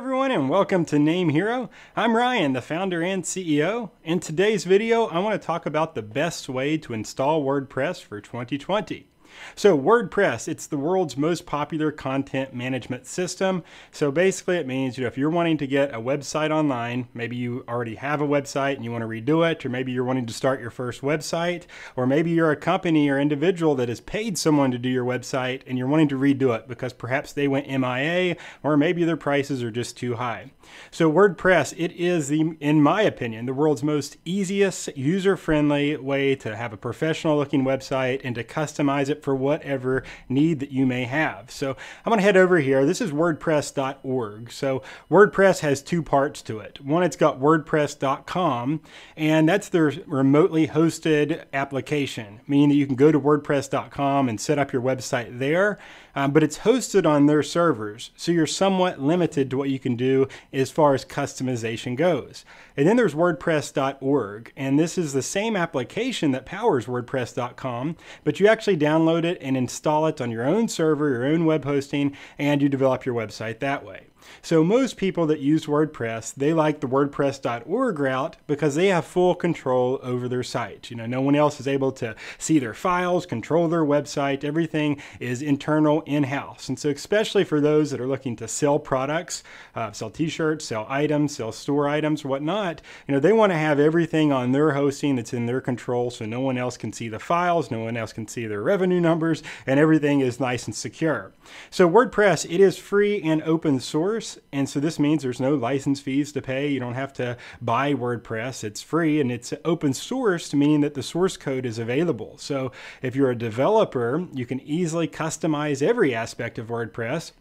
everyone and welcome to NameHero. I'm Ryan, the founder and CEO. In today's video, I want to talk about the best way to install WordPress for 2020. So WordPress, it's the world's most popular content management system. So basically it means, you know, if you're wanting to get a website online, maybe you already have a website and you want to redo it, or maybe you're wanting to start your first website, or maybe you're a company or individual that has paid someone to do your website and you're wanting to redo it because perhaps they went MIA or maybe their prices are just too high. So WordPress, it is the, in my opinion, the world's most easiest user-friendly way to have a professional looking website and to customize it for whatever need that you may have. So I'm going to head over here. This is WordPress.org. So WordPress has two parts to it. One, it's got WordPress.com, and that's their remotely hosted application, meaning that you can go to WordPress.com and set up your website there, um, but it's hosted on their servers. So you're somewhat limited to what you can do as far as customization goes. And then there's WordPress.org, and this is the same application that powers WordPress.com, but you actually download download it and install it on your own server, your own web hosting, and you develop your website that way. So most people that use WordPress, they like the WordPress.org route because they have full control over their site. You know, no one else is able to see their files, control their website. Everything is internal in-house. And so especially for those that are looking to sell products, uh, sell t-shirts, sell items, sell store items, whatnot, you know, they want to have everything on their hosting that's in their control so no one else can see the files, no one else can see their revenue numbers, and everything is nice and secure. So WordPress, it is free and open source and so this means there's no license fees to pay. You don't have to buy WordPress. It's free and it's open source, meaning that the source code is available. So if you're a developer, you can easily customize every aspect of WordPress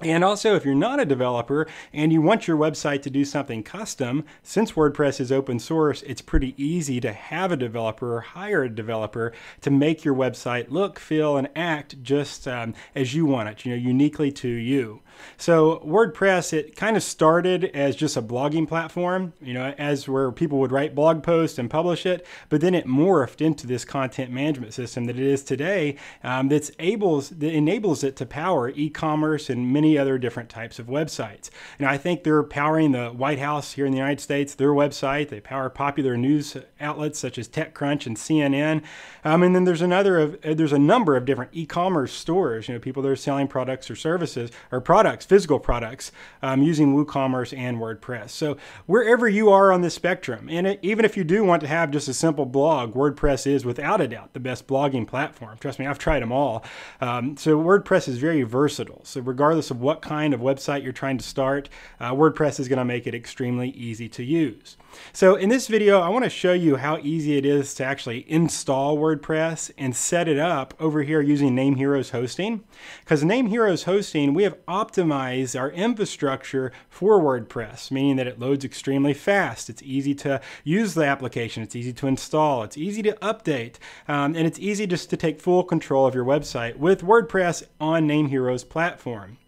and also, if you're not a developer and you want your website to do something custom, since WordPress is open source, it's pretty easy to have a developer or hire a developer to make your website look, feel, and act just um, as you want it, you know, uniquely to you. So WordPress, it kind of started as just a blogging platform, you know, as where people would write blog posts and publish it, but then it morphed into this content management system that it is today um, that's able, that enables it to power e-commerce and many other different types of websites. And I think they're powering the White House here in the United States, their website. They power popular news outlets such as TechCrunch and CNN. Um, and then there's another of uh, there's a number of different e-commerce stores. You know, people that are selling products or services or products, physical products, um, using WooCommerce and WordPress. So wherever you are on the spectrum, and it, even if you do want to have just a simple blog, WordPress is without a doubt the best blogging platform. Trust me, I've tried them all. Um, so WordPress is very versatile. So regardless of of what kind of website you're trying to start, uh, WordPress is going to make it extremely easy to use. So in this video, I want to show you how easy it is to actually install WordPress and set it up over here using NameHero's Hosting. Because NameHero's Hosting, we have optimized our infrastructure for WordPress, meaning that it loads extremely fast. It's easy to use the application. It's easy to install. It's easy to update. Um, and it's easy just to take full control of your website with WordPress on NameHero's platform.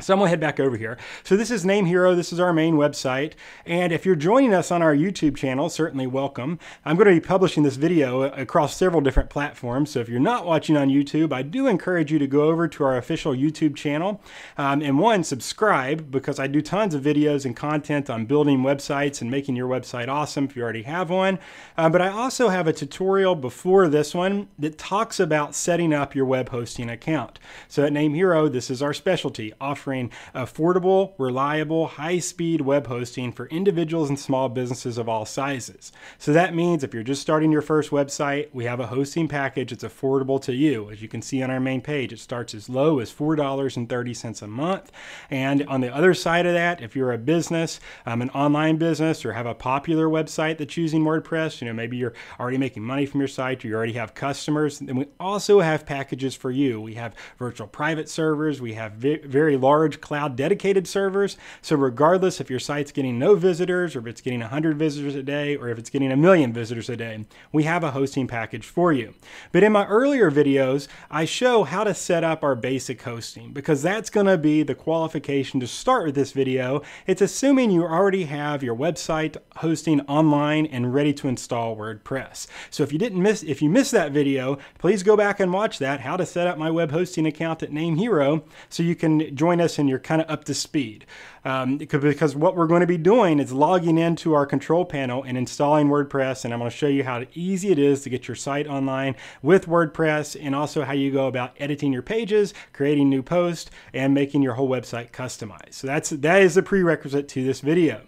So I'm gonna head back over here. So this is NameHero. This is our main website. And if you're joining us on our YouTube channel, certainly welcome. I'm going to be publishing this video across several different platforms. So if you're not watching on YouTube, I do encourage you to go over to our official YouTube channel um, and one, subscribe because I do tons of videos and content on building websites and making your website awesome if you already have one. Uh, but I also have a tutorial before this one that talks about setting up your web hosting account. So at NameHero, this is our specialty, offering offering affordable, reliable, high-speed web hosting for individuals and small businesses of all sizes. So that means if you're just starting your first website, we have a hosting package that's affordable to you. As you can see on our main page, it starts as low as $4.30 a month. And on the other side of that, if you're a business, um, an online business, or have a popular website that's using WordPress, you know, maybe you're already making money from your site, or you already have customers, then we also have packages for you. We have virtual private servers, we have very large large cloud dedicated servers. So regardless if your site's getting no visitors or if it's getting 100 visitors a day or if it's getting a million visitors a day, we have a hosting package for you. But in my earlier videos, I show how to set up our basic hosting because that's going to be the qualification to start with this video. It's assuming you already have your website hosting online and ready to install WordPress. So if you didn't miss, if you missed that video, please go back and watch that, how to set up my web hosting account at NameHero so you can join us and you're kind of up to speed. Um, because what we're going to be doing is logging into our control panel and installing WordPress. And I'm going to show you how easy it is to get your site online with WordPress and also how you go about editing your pages, creating new posts, and making your whole website customized. So that's that is the prerequisite to this video.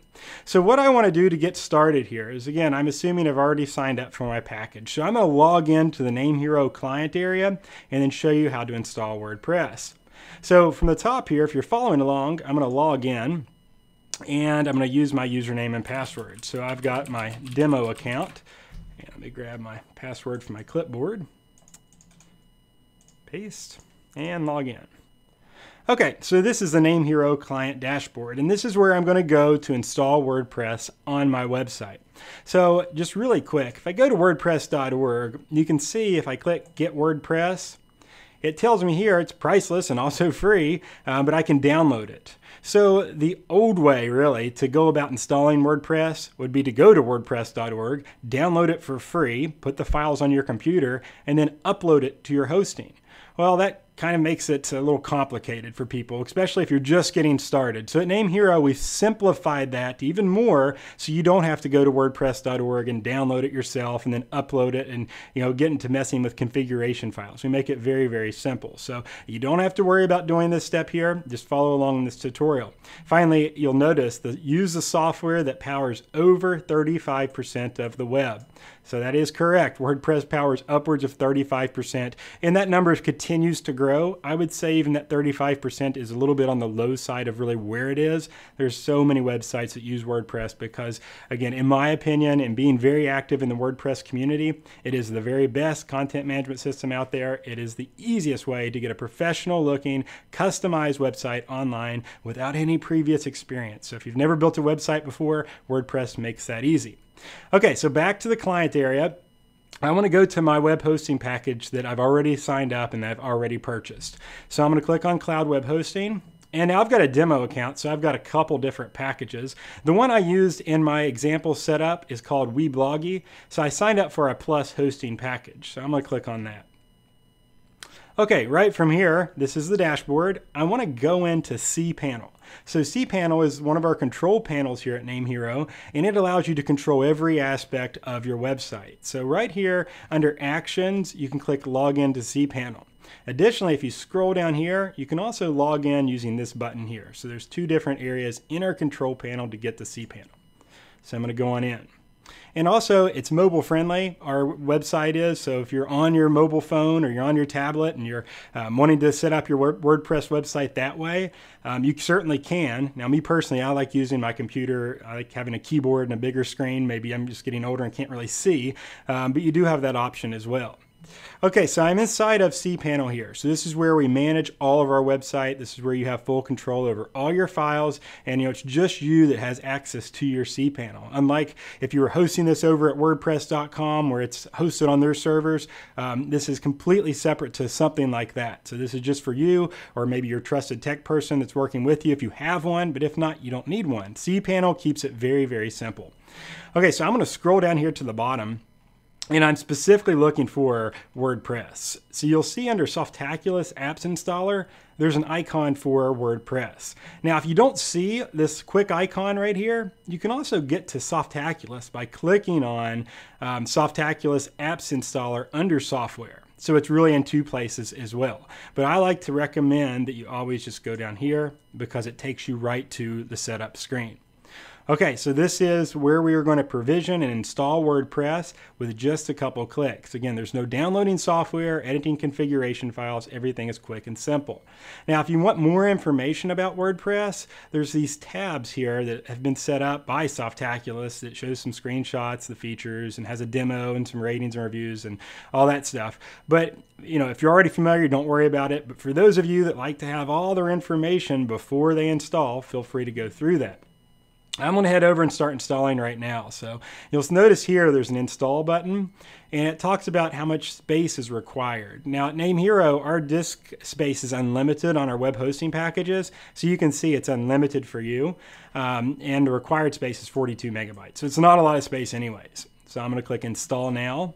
So what I want to do to get started here is, again, I'm assuming I've already signed up for my package. So I'm going to log into the NameHero client area and then show you how to install WordPress. So from the top here, if you're following along, I'm going to log in and I'm going to use my username and password. So I've got my demo account. And let me grab my password from my clipboard. Paste and log in. Okay, so this is the NameHero client dashboard, and this is where I'm going to go to install WordPress on my website. So just really quick, if I go to wordpress.org, you can see if I click Get WordPress, it tells me here it's priceless and also free, uh, but I can download it. So the old way, really, to go about installing WordPress would be to go to wordpress.org, download it for free, put the files on your computer, and then upload it to your hosting. Well, that kind of makes it a little complicated for people, especially if you're just getting started. So at NameHero, we've simplified that even more so you don't have to go to wordpress.org and download it yourself and then upload it and you know get into messing with configuration files. We make it very, very simple. So you don't have to worry about doing this step here. Just follow along in this tutorial. Finally, you'll notice that use the software that powers over 35% of the web. So that is correct. WordPress powers upwards of 35%, and that number continues to grow. I would say even that 35% is a little bit on the low side of really where it is. There's so many websites that use WordPress because, again, in my opinion, and being very active in the WordPress community, it is the very best content management system out there. It is the easiest way to get a professional looking, customized website online without any previous experience. So if you've never built a website before, WordPress makes that easy. Okay, so back to the client area. I want to go to my web hosting package that I've already signed up and I've already purchased. So I'm going to click on Cloud Web Hosting. And now I've got a demo account, so I've got a couple different packages. The one I used in my example setup is called Webloggy. So I signed up for a plus hosting package. So I'm going to click on that. Okay, right from here, this is the dashboard. I want to go into cPanel. So cPanel is one of our control panels here at NameHero, and it allows you to control every aspect of your website. So right here under Actions, you can click Login to cPanel. Additionally, if you scroll down here, you can also log in using this button here. So there's two different areas in our control panel to get to cPanel. So I'm going to go on in. And also, it's mobile friendly. Our website is so if you're on your mobile phone or you're on your tablet and you're um, wanting to set up your WordPress website that way, um, you certainly can. Now, me personally, I like using my computer. I like having a keyboard and a bigger screen. Maybe I'm just getting older and can't really see, um, but you do have that option as well. Okay, so I'm inside of cPanel here. So this is where we manage all of our website. This is where you have full control over all your files, and you know it's just you that has access to your cPanel. Unlike if you were hosting this over at WordPress.com, where it's hosted on their servers, um, this is completely separate to something like that. So this is just for you, or maybe your trusted tech person that's working with you if you have one. But if not, you don't need one. cPanel keeps it very, very simple. Okay, so I'm going to scroll down here to the bottom and I'm specifically looking for WordPress. So you'll see under Softaculous Apps Installer, there's an icon for WordPress. Now, if you don't see this quick icon right here, you can also get to Softaculous by clicking on um, Softaculous Apps Installer under Software. So it's really in two places as well. But I like to recommend that you always just go down here because it takes you right to the setup screen. Okay, so this is where we are going to provision and install WordPress with just a couple clicks. Again, there's no downloading software, editing configuration files, everything is quick and simple. Now, if you want more information about WordPress, there's these tabs here that have been set up by Softaculous that shows some screenshots, the features, and has a demo and some ratings and reviews and all that stuff. But you know, if you're already familiar, don't worry about it. But for those of you that like to have all their information before they install, feel free to go through that. I'm going to head over and start installing right now. So you'll notice here there's an install button and it talks about how much space is required. Now at NameHero, our disk space is unlimited on our web hosting packages. So you can see it's unlimited for you. Um, and the required space is 42 megabytes. So it's not a lot of space anyways. So I'm going to click install now.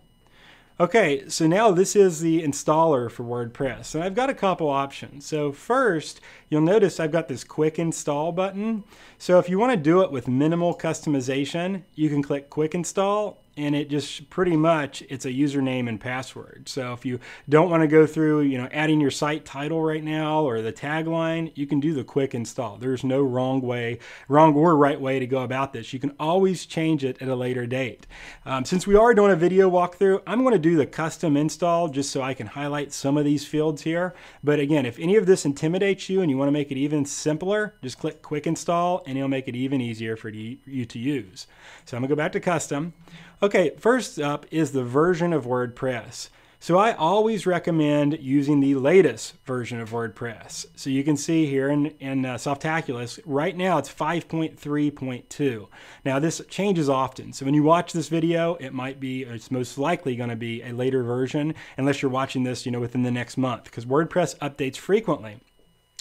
Okay, so now this is the installer for WordPress. And I've got a couple options. So first, you'll notice I've got this quick install button. So if you want to do it with minimal customization, you can click quick install and it just pretty much it's a username and password. So if you don't want to go through, you know, adding your site title right now or the tagline, you can do the quick install. There's no wrong way, wrong or right way to go about this. You can always change it at a later date. Um, since we are doing a video walkthrough, I'm going to do the custom install just so I can highlight some of these fields here. But again, if any of this intimidates you and you want to make it even simpler, just click quick install and it'll make it even easier for you to use. So I'm gonna go back to custom. Okay, first up is the version of WordPress. So I always recommend using the latest version of WordPress. So you can see here in, in uh, Softaculous, right now it's 5.3.2. Now this changes often. So when you watch this video, it might be, it's most likely going to be a later version, unless you're watching this, you know, within the next month, because WordPress updates frequently.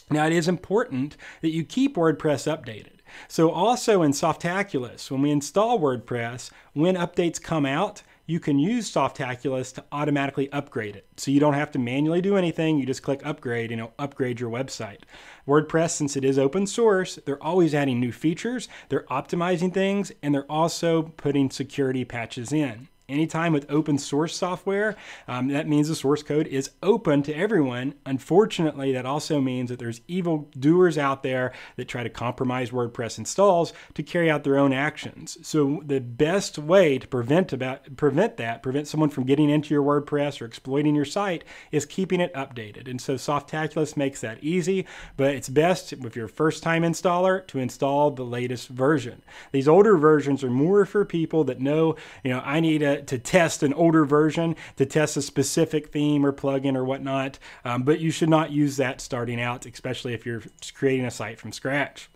Now it is important that you keep WordPress updated. So also in Softaculous, when we install WordPress, when updates come out, you can use Softaculous to automatically upgrade it. So you don't have to manually do anything. You just click upgrade and it'll upgrade your website. WordPress, since it is open source, they're always adding new features, they're optimizing things, and they're also putting security patches in. Anytime with open source software, um, that means the source code is open to everyone. Unfortunately, that also means that there's evil doers out there that try to compromise WordPress installs to carry out their own actions. So the best way to prevent about prevent that, prevent someone from getting into your WordPress or exploiting your site, is keeping it updated. And so Softaculous makes that easy, but it's best if you're a first-time installer to install the latest version. These older versions are more for people that know, you know, I need a to, test an older version, to test a specific theme or plugin or whatnot. Um, but you should not use that starting out, especially if you're creating a site from scratch.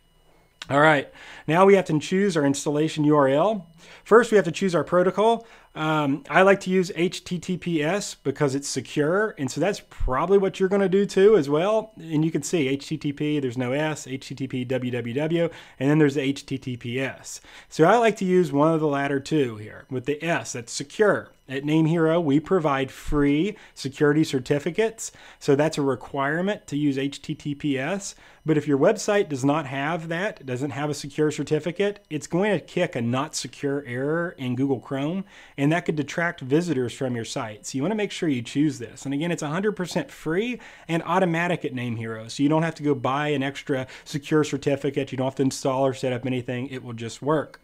All right, now we have to choose our installation URL. First, we have to choose our protocol. Um, I like to use HTTPS because it's secure, and so that's probably what you're going to do too as well. And you can see HTTP, there's no S, HTTP www, and then there's the HTTPS. So I like to use one of the latter two here with the S, that's secure. At NameHero, we provide free security certificates, so that's a requirement to use HTTPS. But if your website does not have that, doesn't have a secure certificate, it's going to kick a not secure error in Google Chrome and that could detract visitors from your site. So you want to make sure you choose this. And again, it's 100% free and automatic at Name NameHero. So you don't have to go buy an extra secure certificate. You don't have to install or set up anything. It will just work.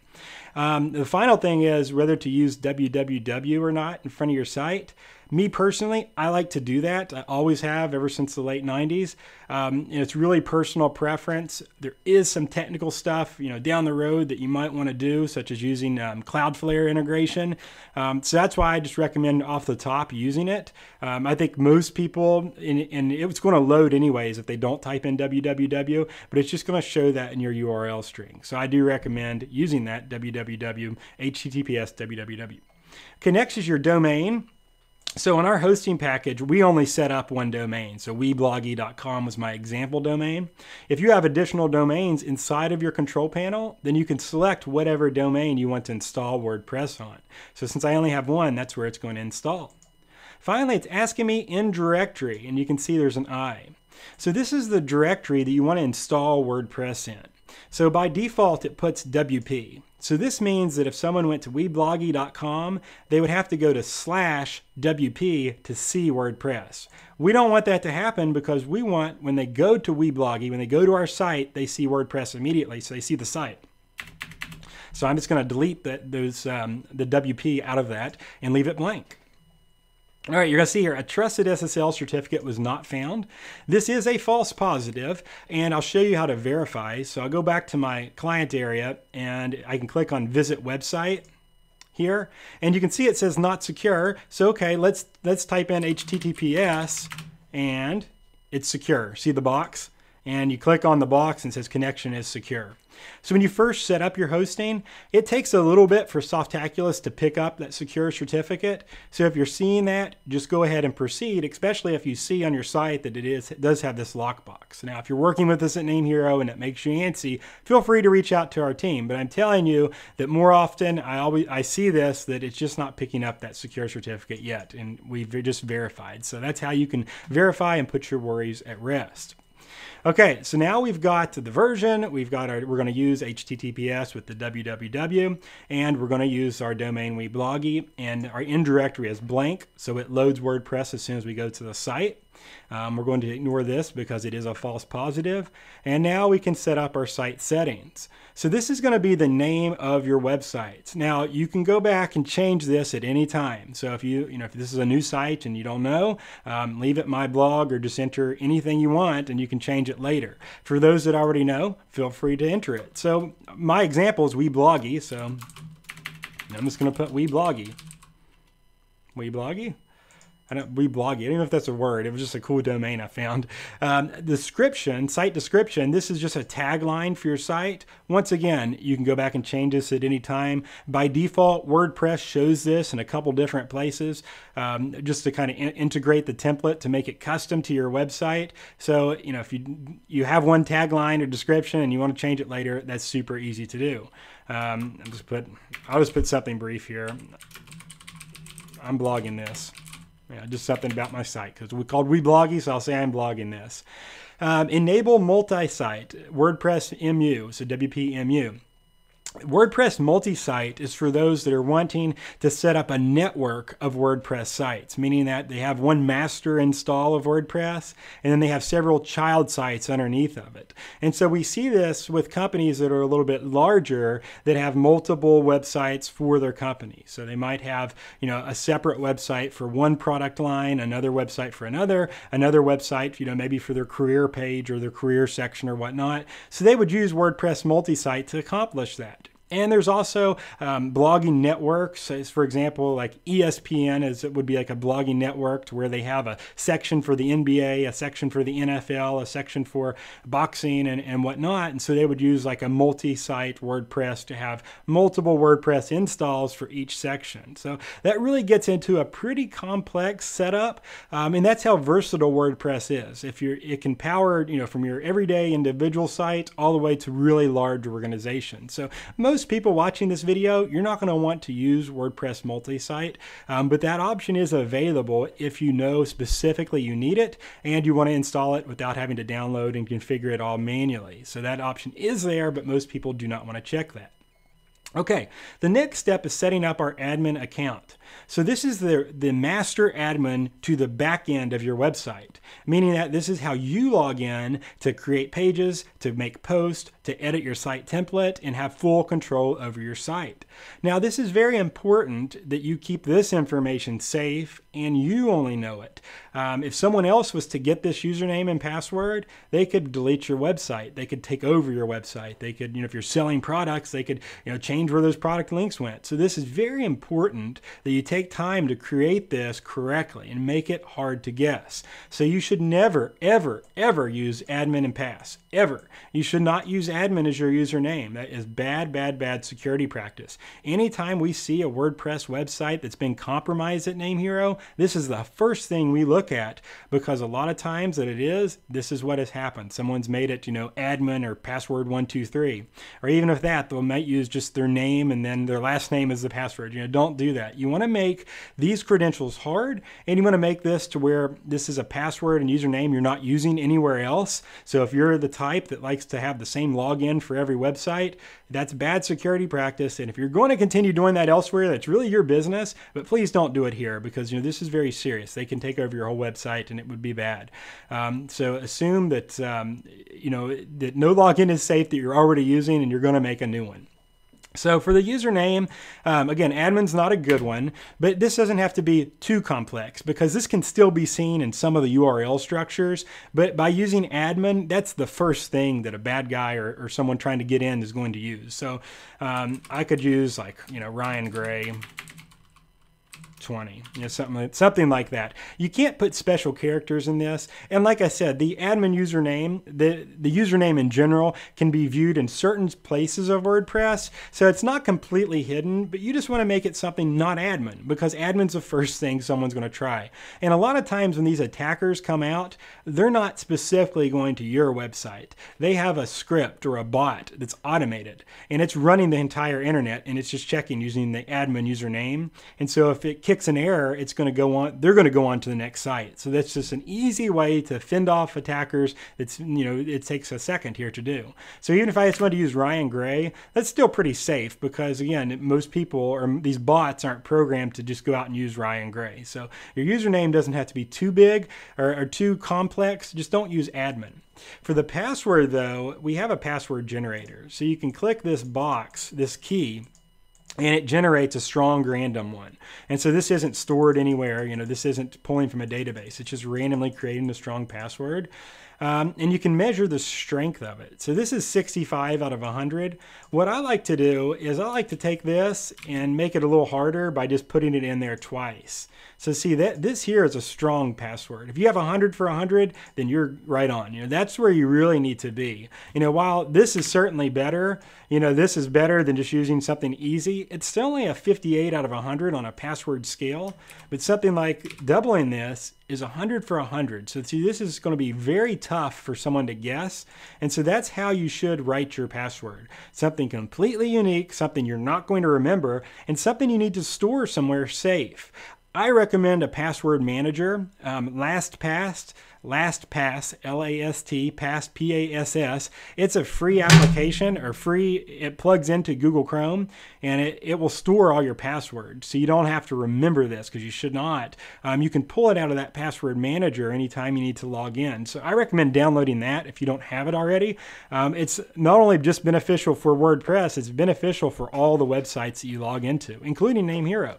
Um, the final thing is whether to use www or not in front of your site. Me personally, I like to do that. I always have ever since the late 90s. Um, it's really personal preference. There is some technical stuff, you know, down the road that you might want to do, such as using um, Cloudflare integration. Um, so that's why I just recommend off the top using it. Um, I think most people, in, and it's going to load anyways if they don't type in www, but it's just going to show that in your URL string. So I do recommend using that www, HTTPS www. Okay, next is your domain. So in our hosting package, we only set up one domain. So webloggy.com was my example domain. If you have additional domains inside of your control panel, then you can select whatever domain you want to install WordPress on. So since I only have one, that's where it's going to install. Finally, it's asking me in directory, and you can see there's an I. So this is the directory that you want to install WordPress in. So by default, it puts WP. So this means that if someone went to webloggy.com, they would have to go to slash WP to see WordPress. We don't want that to happen because we want when they go to Webloggy, when they go to our site, they see WordPress immediately, so they see the site. So I'm just going to delete those um, the WP out of that and leave it blank. All right, you're going to see here, a trusted SSL certificate was not found. This is a false positive, and I'll show you how to verify. So I'll go back to my client area, and I can click on Visit Website here, and you can see it says not secure. So okay, let's let's type in HTTPS, and it's secure. See the box? and you click on the box and says connection is secure. So when you first set up your hosting, it takes a little bit for Softaculous to pick up that secure certificate. So if you're seeing that, just go ahead and proceed, especially if you see on your site that it is it does have this lockbox. Now, if you're working with us at NameHero and it makes you antsy, feel free to reach out to our team. But I'm telling you that more often I always I see this that it's just not picking up that secure certificate yet, and we've just verified. So that's how you can verify and put your worries at rest. Okay, so now we've got the version, we've got our, we're going to use HTTPS with the www, and we're going to use our domain webloggy, and our in directory is blank, so it loads WordPress as soon as we go to the site. Um, we're going to ignore this because it is a false positive. And now we can set up our site settings. So this is going to be the name of your website. Now you can go back and change this at any time. So if you, you know, if this is a new site and you don't know, um, leave it my blog or just enter anything you want and you can change it later. For those that already know, feel free to enter it. So my example is WeBloggy. So I'm just going to put WeBloggy. WeBloggy. I don't reblog it. I don't know if that's a word. It was just a cool domain I found. Um, description, site description. This is just a tagline for your site. Once again, you can go back and change this at any time. By default, WordPress shows this in a couple different places, um, just to kind of in integrate the template to make it custom to your website. So you know, if you you have one tagline or description and you want to change it later, that's super easy to do. Um, I'll just put I'll just put something brief here. I'm blogging this. Just something about my site because we called WeBloggy, so I'll say I'm blogging this. Um, enable multi-site WordPress MU, so WPMU. WordPress multi-site is for those that are wanting to set up a network of WordPress sites, meaning that they have one master install of WordPress and then they have several child sites underneath of it. And so we see this with companies that are a little bit larger that have multiple websites for their company. So they might have, you know, a separate website for one product line, another website for another, another website, you know, maybe for their career page or their career section or whatnot. So they would use WordPress multi-site to accomplish that. And there's also um, blogging networks, as for example, like ESPN is it would be like a blogging network to where they have a section for the NBA, a section for the NFL, a section for boxing and, and whatnot. And so they would use like a multi-site WordPress to have multiple WordPress installs for each section. So that really gets into a pretty complex setup. Um, and that's how versatile WordPress is. If you're, it can power, you know, from your everyday individual site all the way to really large organizations. So most most people watching this video, you're not going to want to use WordPress multi-site, um, but that option is available if you know specifically you need it and you want to install it without having to download and configure it all manually. So that option is there, but most people do not want to check that. Okay, the next step is setting up our admin account. So this is the, the master admin to the back end of your website, meaning that this is how you log in to create pages, to make posts, to edit your site template, and have full control over your site. Now this is very important that you keep this information safe and you only know it. Um, if someone else was to get this username and password, they could delete your website. They could take over your website. They could, you know, if you're selling products, they could, you know, change where those product links went. So this is very important that you take time to create this correctly and make it hard to guess. So you should never, ever, ever use admin and pass. Ever. You should not use admin as your username. That is bad, bad, bad security practice. Anytime we see a WordPress website that's been compromised at NameHero, this is the first thing we look at because a lot of times that it is, this is what has happened. Someone's made it, you know, admin or password 123. Or even if that, they might use just their name and then their last name is the password. You know, don't do that. You want to make these credentials hard and you want to make this to where this is a password and username you're not using anywhere else. So if you're the type that likes to have the same login for every website, that's bad security practice. And if you're going to continue doing that elsewhere, that's really your business, but please don't do it here because, you know, this is very serious. They can take over your whole website and it would be bad. Um, so assume that, um, you know, that no login is safe that you're already using and you're going to make a new one. So for the username, um, again, admin's not a good one, but this doesn't have to be too complex because this can still be seen in some of the URL structures. But by using admin, that's the first thing that a bad guy or, or someone trying to get in is going to use. So um, I could use like, you know, Ryan Gray 20, you know, something like, something like that. You can't put special characters in this. And like I said, the admin username, the, the username in general can be viewed in certain places of WordPress. So it's not completely hidden, but you just want to make it something not admin because admin's the first thing someone's going to try. And a lot of times when these attackers come out, they're not specifically going to your website. They have a script or a bot that's automated and it's running the entire internet and it's just checking using the admin username. And so if it kicks an error, it's going to go on, they're going to go on to the next site. So that's just an easy way to fend off attackers. It's, you know, it takes a second here to do. So even if I just want to use Ryan Gray, that's still pretty safe because again, most people or these bots aren't programmed to just go out and use Ryan Gray. So your username doesn't have to be too big or, or too complex. Just don't use admin. For the password though, we have a password generator. So you can click this box, this key, and it generates a strong random one. And so this isn't stored anywhere, you know, this isn't pulling from a database. It's just randomly creating a strong password. Um, and you can measure the strength of it. So this is 65 out of 100. What I like to do is I like to take this and make it a little harder by just putting it in there twice. So see that this here is a strong password. If you have 100 for 100, then you're right on. You know, that's where you really need to be. You know, while this is certainly better, you know, this is better than just using something easy. It's still only a 58 out of 100 on a password scale, but something like doubling this is 100 for 100. So see, this is going to be very tough for someone to guess. And so that's how you should write your password. Something completely unique, something you're not going to remember, and something you need to store somewhere safe. I recommend a password manager. Um, LastPass, LastPass, L-A-S-T, Pass, P-A-S-S. It's a free application or free. It plugs into Google Chrome and it, it will store all your passwords. So you don't have to remember this because you should not. Um, you can pull it out of that password manager anytime you need to log in. So I recommend downloading that if you don't have it already. Um, it's not only just beneficial for WordPress, it's beneficial for all the websites that you log into, including NameHero.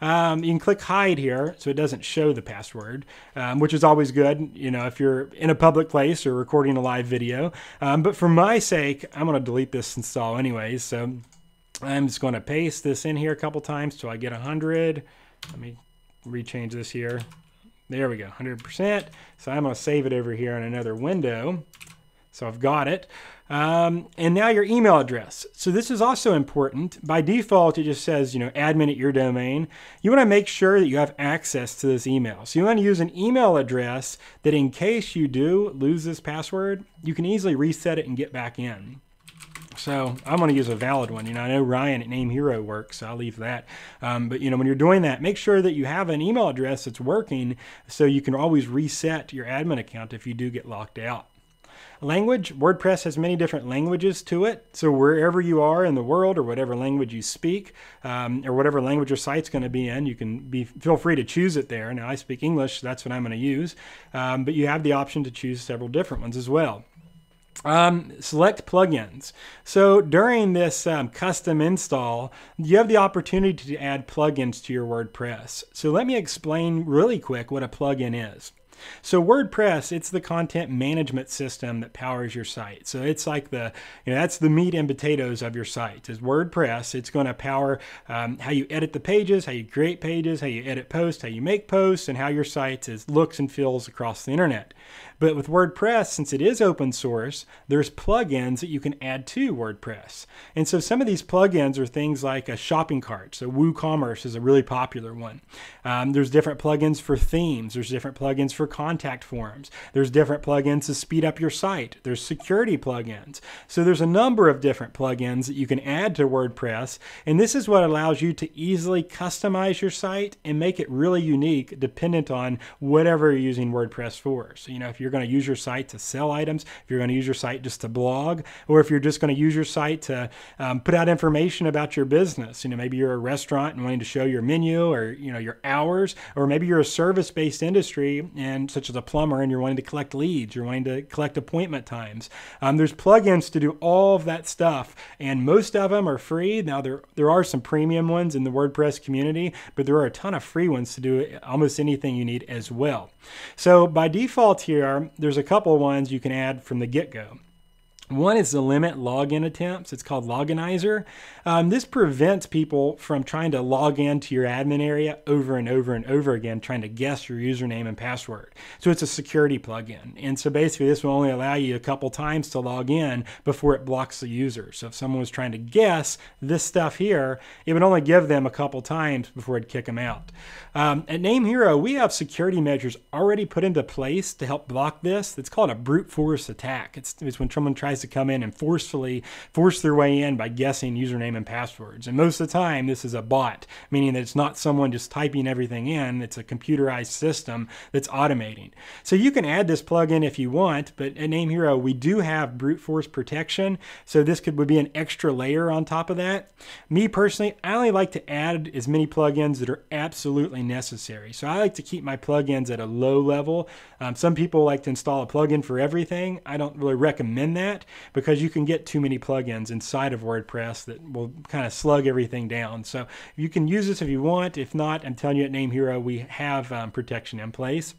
Um, you can click hide here so it doesn't show the password, um, which is always good, you know, if you're in a public place or recording a live video. Um, but for my sake, I'm going to delete this install anyways. So I'm just going to paste this in here a couple times till I get 100. Let me rechange this here. There we go, 100%. So I'm going to save it over here in another window. So I've got it. Um, and now your email address. So this is also important. By default, it just says, you know, admin at your domain. You want to make sure that you have access to this email. So you want to use an email address that in case you do lose this password, you can easily reset it and get back in. So I'm going to use a valid one. You know, I know Ryan at NameHero works, so I'll leave that. Um, but you know, when you're doing that, make sure that you have an email address that's working, so you can always reset your admin account if you do get locked out. Language, WordPress has many different languages to it. So wherever you are in the world or whatever language you speak um, or whatever language your site's going to be in, you can be feel free to choose it there. Now I speak English, so that's what I'm going to use. Um, but you have the option to choose several different ones as well. Um, select plugins. So during this um, custom install, you have the opportunity to add plugins to your WordPress. So let me explain really quick what a plugin is. So WordPress, it's the content management system that powers your site. So it's like the, you know, that's the meat and potatoes of your site. Is WordPress. It's going to power um, how you edit the pages, how you create pages, how you edit posts, how you make posts, and how your site is, looks and feels across the internet. But with WordPress, since it is open source, there's plugins that you can add to WordPress. And so some of these plugins are things like a shopping cart. So WooCommerce is a really popular one. Um, there's different plugins for themes. There's different plugins for contact forms. There's different plugins to speed up your site. There's security plugins. So there's a number of different plugins that you can add to WordPress. And this is what allows you to easily customize your site and make it really unique dependent on whatever you're using WordPress for. So, you know, if you're going to use your site to sell items, if you're going to use your site just to blog, or if you're just going to use your site to um, put out information about your business. You know, maybe you're a restaurant and wanting to show your menu or, you know, your hours, or maybe you're a service based industry and such as a plumber, and you're wanting to collect leads, you're wanting to collect appointment times. Um, there's plugins to do all of that stuff, and most of them are free. Now there there are some premium ones in the WordPress community, but there are a ton of free ones to do almost anything you need as well. So by default here, there's a couple ones you can add from the get-go. One is to limit login attempts. It's called Loginizer. Um, this prevents people from trying to log into your admin area over and over and over again, trying to guess your username and password. So it's a security plugin. And so basically, this will only allow you a couple times to log in before it blocks the user. So if someone was trying to guess this stuff here, it would only give them a couple times before it'd kick them out. Um, at NameHero, we have security measures already put into place to help block this. It's called a brute force attack. It's, it's when someone tries to come in and forcefully force their way in by guessing username and passwords. And most of the time, this is a bot, meaning that it's not someone just typing everything in, it's a computerized system that's automating. So you can add this plugin if you want, but at NameHero, we do have brute force protection. So this could would be an extra layer on top of that. Me personally, I only like to add as many plugins that are absolutely necessary. So I like to keep my plugins at a low level. Um, some people like to install a plugin for everything. I don't really recommend that because you can get too many plugins inside of WordPress that will kind of slug everything down. So you can use this if you want. If not, I'm telling you at NameHero, we have um, protection in place.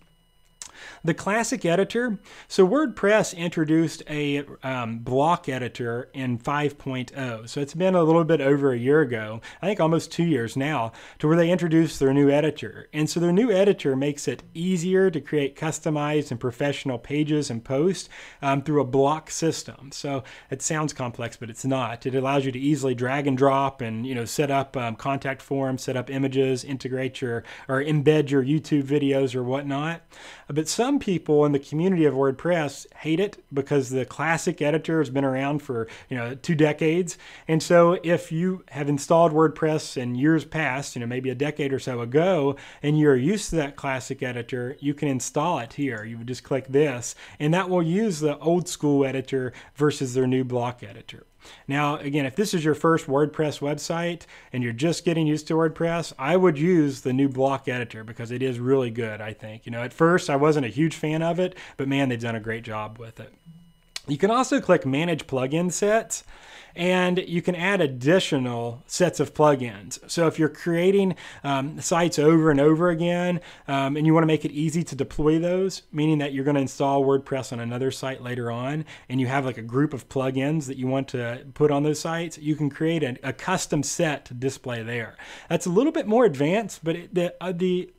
The classic editor. So WordPress introduced a um, block editor in 5.0. So it's been a little bit over a year ago, I think almost two years now, to where they introduced their new editor. And so their new editor makes it easier to create customized and professional pages and posts um, through a block system. So it sounds complex, but it's not. It allows you to easily drag and drop and you know set up um, contact forms, set up images, integrate your or embed your YouTube videos or whatnot. But some people in the community of WordPress hate it because the classic editor has been around for you know two decades. And so if you have installed WordPress in years past, you know maybe a decade or so ago, and you're used to that classic editor, you can install it here. You would just click this, and that will use the old school editor versus their new block editor. Now, again, if this is your first WordPress website and you're just getting used to WordPress, I would use the new block editor because it is really good, I think. You know, at first I wasn't a huge fan of it, but man, they've done a great job with it. You can also click Manage Plugin Sets and you can add additional sets of plugins. So if you're creating um, sites over and over again um, and you want to make it easy to deploy those, meaning that you're going to install WordPress on another site later on and you have like a group of plugins that you want to put on those sites, you can create a, a custom set to display there. That's a little bit more advanced, but it, the, uh, the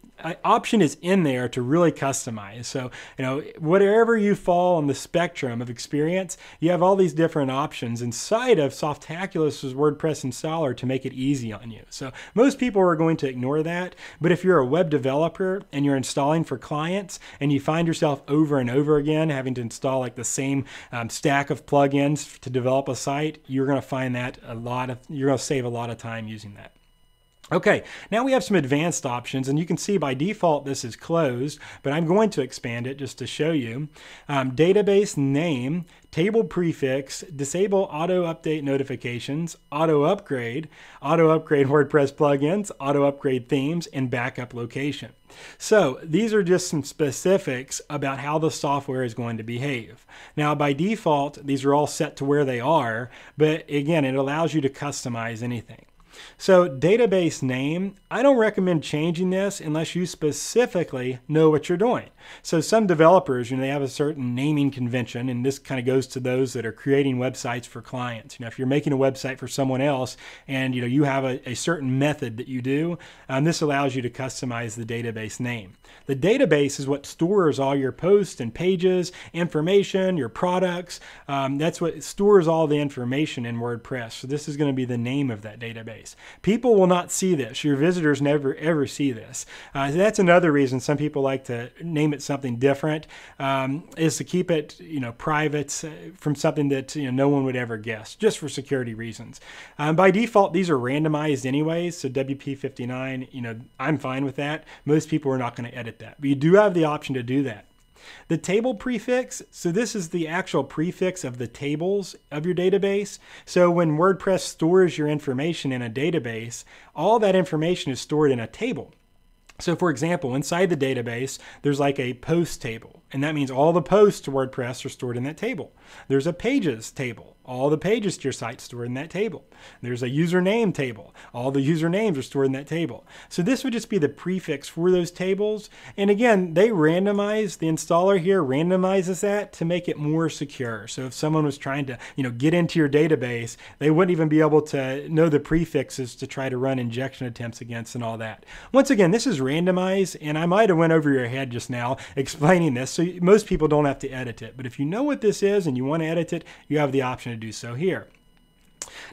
option is in there to really customize. So, you know, whatever you fall on the spectrum of experience, you have all these different options inside of Softaculous's WordPress installer to make it easy on you. So, most people are going to ignore that. But if you're a web developer and you're installing for clients and you find yourself over and over again having to install like the same um, stack of plugins to develop a site, you're going to find that a lot of, you're going to save a lot of time using that. Okay, now we have some advanced options, and you can see by default this is closed, but I'm going to expand it just to show you. Um, database name, table prefix, disable auto update notifications, auto upgrade, auto upgrade WordPress plugins, auto upgrade themes, and backup location. So these are just some specifics about how the software is going to behave. Now by default, these are all set to where they are, but again, it allows you to customize anything. So database name, I don't recommend changing this unless you specifically know what you're doing. So some developers, you know, they have a certain naming convention, and this kind of goes to those that are creating websites for clients. You know, if you're making a website for someone else and, you know, you have a, a certain method that you do, um, this allows you to customize the database name. The database is what stores all your posts and pages, information, your products. Um, that's what stores all the information in WordPress. So this is going to be the name of that database. People will not see this. Your visitors never ever see this. Uh, that's another reason some people like to name it something different. Um, is to keep it you know private uh, from something that you know no one would ever guess, just for security reasons. Um, by default, these are randomized anyways. So WP59, you know, I'm fine with that. Most people are not going to edit that, but you do have the option to do that. The table prefix, so this is the actual prefix of the tables of your database. So when WordPress stores your information in a database, all that information is stored in a table. So for example, inside the database, there's like a post table, and that means all the posts to WordPress are stored in that table. There's a pages table, all the pages to your site stored in that table. There's a username table. All the usernames are stored in that table. So this would just be the prefix for those tables. And again, they randomize, the installer here randomizes that to make it more secure. So if someone was trying to, you know, get into your database, they wouldn't even be able to know the prefixes to try to run injection attempts against and all that. Once again, this is randomized and I might have went over your head just now explaining this. So most people don't have to edit it. But if you know what this is and you want to edit it, you have the option to do so here.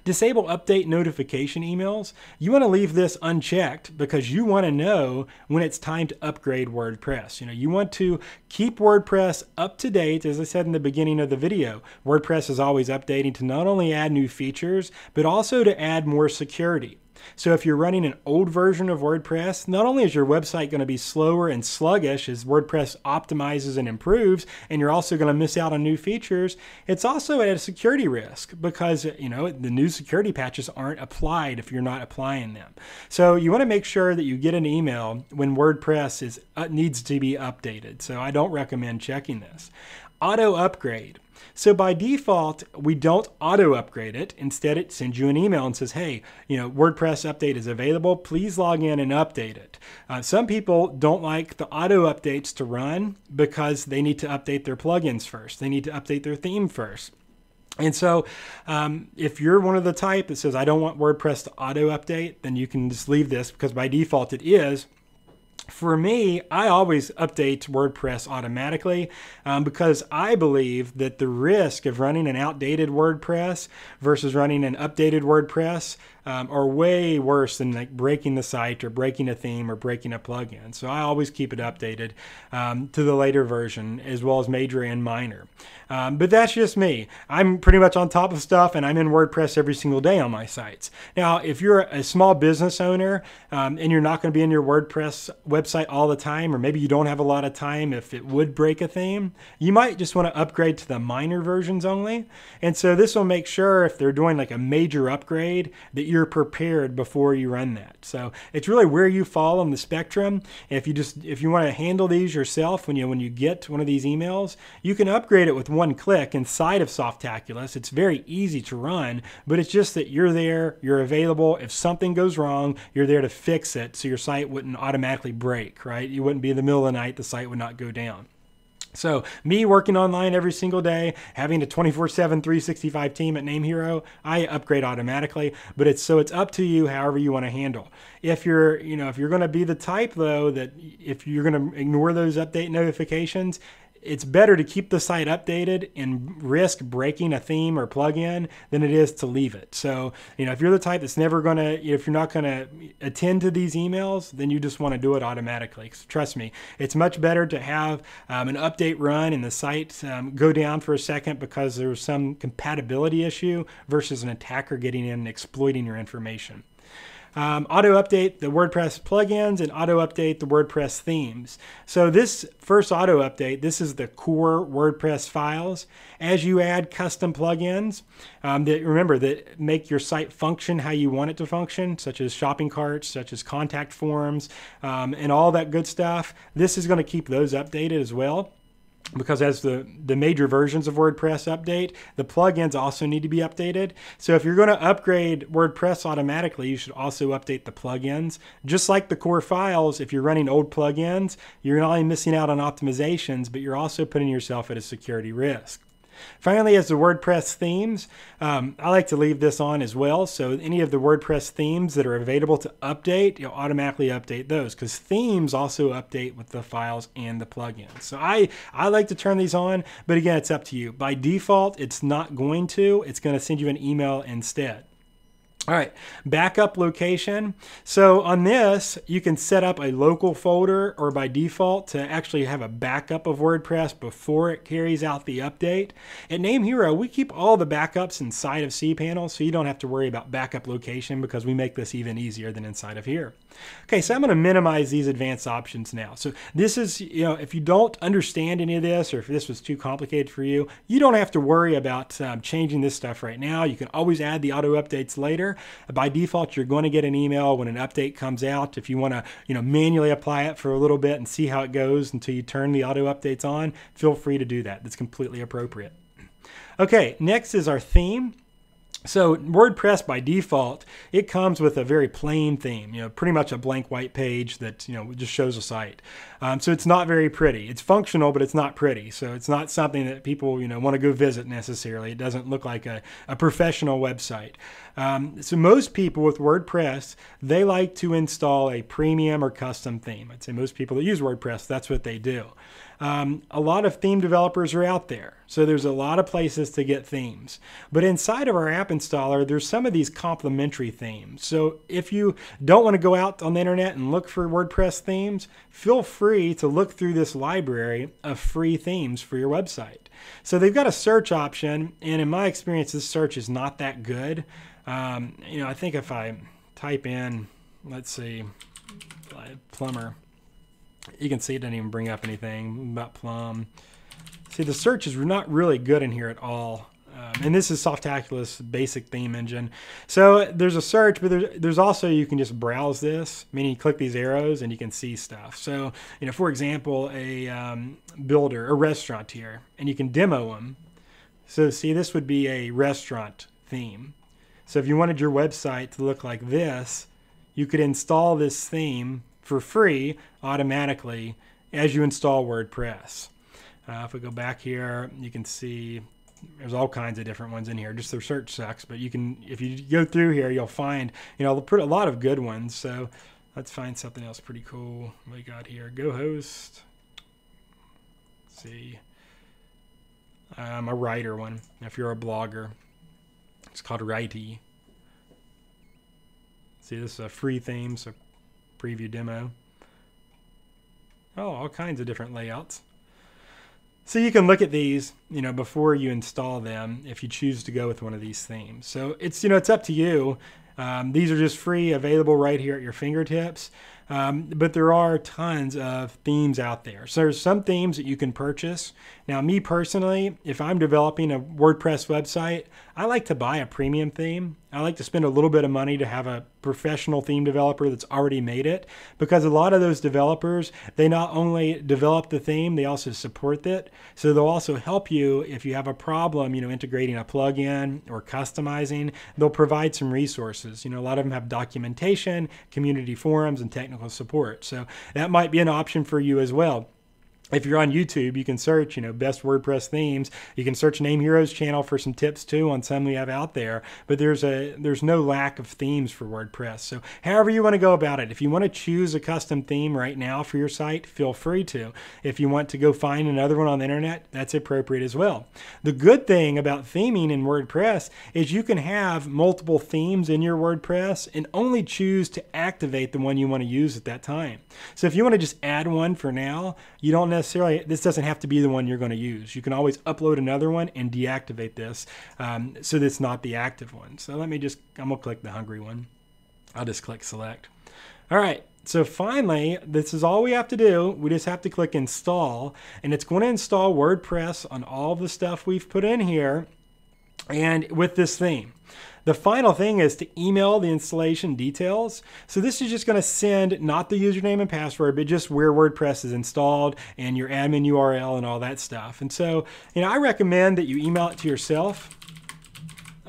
Disable update notification emails. You want to leave this unchecked because you want to know when it's time to upgrade WordPress. You know, you want to keep WordPress up to date. As I said in the beginning of the video, WordPress is always updating to not only add new features, but also to add more security. So if you're running an old version of WordPress, not only is your website going to be slower and sluggish as WordPress optimizes and improves, and you're also going to miss out on new features, it's also at a security risk because, you know, the new security patches aren't applied if you're not applying them. So you want to make sure that you get an email when WordPress is uh, needs to be updated. So I don't recommend checking this. Auto upgrade. So by default, we don't auto upgrade it. Instead, it sends you an email and says, hey, you know, WordPress update is available. Please log in and update it. Uh, some people don't like the auto updates to run because they need to update their plugins first. They need to update their theme first. And so, um, if you're one of the type that says, I don't want WordPress to auto update, then you can just leave this because by default it is for me, I always update WordPress automatically um, because I believe that the risk of running an outdated WordPress versus running an updated WordPress um, are way worse than like breaking the site or breaking a theme or breaking a plugin. So I always keep it updated um, to the later version as well as major and minor. Um, but that's just me. I'm pretty much on top of stuff and I'm in WordPress every single day on my sites. Now, if you're a small business owner um, and you're not going to be in your WordPress website all the time, or maybe you don't have a lot of time if it would break a theme, you might just want to upgrade to the minor versions only. And so this will make sure if they're doing like a major upgrade that you're prepared before you run that. So it's really where you fall on the spectrum. If you just if you want to handle these yourself when you when you get one of these emails, you can upgrade it with one click inside of Softaculous. It's very easy to run, but it's just that you're there, you're available. If something goes wrong, you're there to fix it so your site wouldn't automatically break, right? You wouldn't be in the middle of the night, the site would not go down. So, me working online every single day, having a 24/7 365 team at NameHero, I upgrade automatically, but it's so it's up to you however you want to handle. If you're, you know, if you're going to be the type though that if you're going to ignore those update notifications, it's better to keep the site updated and risk breaking a theme or plugin than it is to leave it. So, you know, if you're the type that's never going to, if you're not going to attend to these emails, then you just want to do it automatically. Trust me, it's much better to have um, an update run and the site um, go down for a second because there's some compatibility issue versus an attacker getting in and exploiting your information um, auto update the WordPress plugins and auto update the WordPress themes. So this first auto update, this is the core WordPress files. As you add custom plugins um, that remember that make your site function how you want it to function, such as shopping carts, such as contact forms, um, and all that good stuff, this is going to keep those updated as well because as the, the major versions of WordPress update, the plugins also need to be updated. So if you're going to upgrade WordPress automatically, you should also update the plugins. Just like the core files, if you're running old plugins, you're not only missing out on optimizations, but you're also putting yourself at a security risk. Finally, as the WordPress themes, um, I like to leave this on as well. So any of the WordPress themes that are available to update, you'll automatically update those because themes also update with the files and the plugins. So I, I like to turn these on, but again, it's up to you. By default, it's not going to. It's going to send you an email instead. All right, backup location. So on this, you can set up a local folder or by default to actually have a backup of WordPress before it carries out the update. At NameHero, we keep all the backups inside of cPanel, so you don't have to worry about backup location because we make this even easier than inside of here. Okay, so I'm going to minimize these advanced options now. So this is, you know, if you don't understand any of this or if this was too complicated for you, you don't have to worry about um, changing this stuff right now. You can always add the auto updates later. By default, you're going to get an email when an update comes out. If you want to, you know, manually apply it for a little bit and see how it goes until you turn the auto updates on, feel free to do that. That's completely appropriate. Okay, next is our theme. So WordPress by default, it comes with a very plain theme, you know, pretty much a blank white page that, you know, just shows a site. Um, so it's not very pretty. It's functional, but it's not pretty. So it's not something that people, you know, want to go visit necessarily. It doesn't look like a, a professional website. Um, so most people with WordPress, they like to install a premium or custom theme. I'd say most people that use WordPress, that's what they do. Um, a lot of theme developers are out there. So there's a lot of places to get themes. But inside of our app installer, there's some of these complementary themes. So if you don't want to go out on the internet and look for WordPress themes, feel free to look through this library of free themes for your website. So they've got a search option, and in my experience, this search is not that good. Um, you know, I think if I type in, let's see, plumber, you can see it doesn't even bring up anything about Plum. See, the search is not really good in here at all. Um, and this is Softaculous basic theme engine. So there's a search, but there's, there's also, you can just browse this, meaning you click these arrows and you can see stuff. So, you know, for example, a um, builder, a restaurant here, and you can demo them. So see, this would be a restaurant theme. So if you wanted your website to look like this, you could install this theme for free automatically as you install WordPress. Uh, if we go back here, you can see there's all kinds of different ones in here. Just the search sucks, but you can if you go through here, you'll find you know a lot of good ones. So let's find something else pretty cool. we got here? Go host. Let's see, um, a writer one. If you're a blogger, it's called Writey. See, this is a free theme, so preview demo. Oh, all kinds of different layouts. So you can look at these, you know, before you install them if you choose to go with one of these themes. So it's, you know, it's up to you. Um, these are just free, available right here at your fingertips. Um, but there are tons of themes out there. So there's some themes that you can purchase. Now, me personally, if I'm developing a WordPress website, I like to buy a premium theme. I like to spend a little bit of money to have a professional theme developer that's already made it because a lot of those developers, they not only develop the theme, they also support it. So they'll also help you if you have a problem, you know, integrating a plugin or customizing. They'll provide some resources. You know, a lot of them have documentation, community forums, and technical support. So that might be an option for you as well if you're on YouTube, you can search, you know, best WordPress themes. You can search NameHero's channel for some tips too on some we have out there. But there's a there's no lack of themes for WordPress. So however you want to go about it, if you want to choose a custom theme right now for your site, feel free to. If you want to go find another one on the internet, that's appropriate as well. The good thing about theming in WordPress is you can have multiple themes in your WordPress and only choose to activate the one you want to use at that time. So if you want to just add one for now, you don't necessarily, this doesn't have to be the one you're going to use. You can always upload another one and deactivate this um, so that's not the active one. So let me just, I'm going to click the hungry one. I'll just click select. All right, so finally, this is all we have to do. We just have to click install, and it's going to install WordPress on all the stuff we've put in here and with this theme. The final thing is to email the installation details. So this is just going to send not the username and password, but just where WordPress is installed and your admin URL and all that stuff. And so, you know, I recommend that you email it to yourself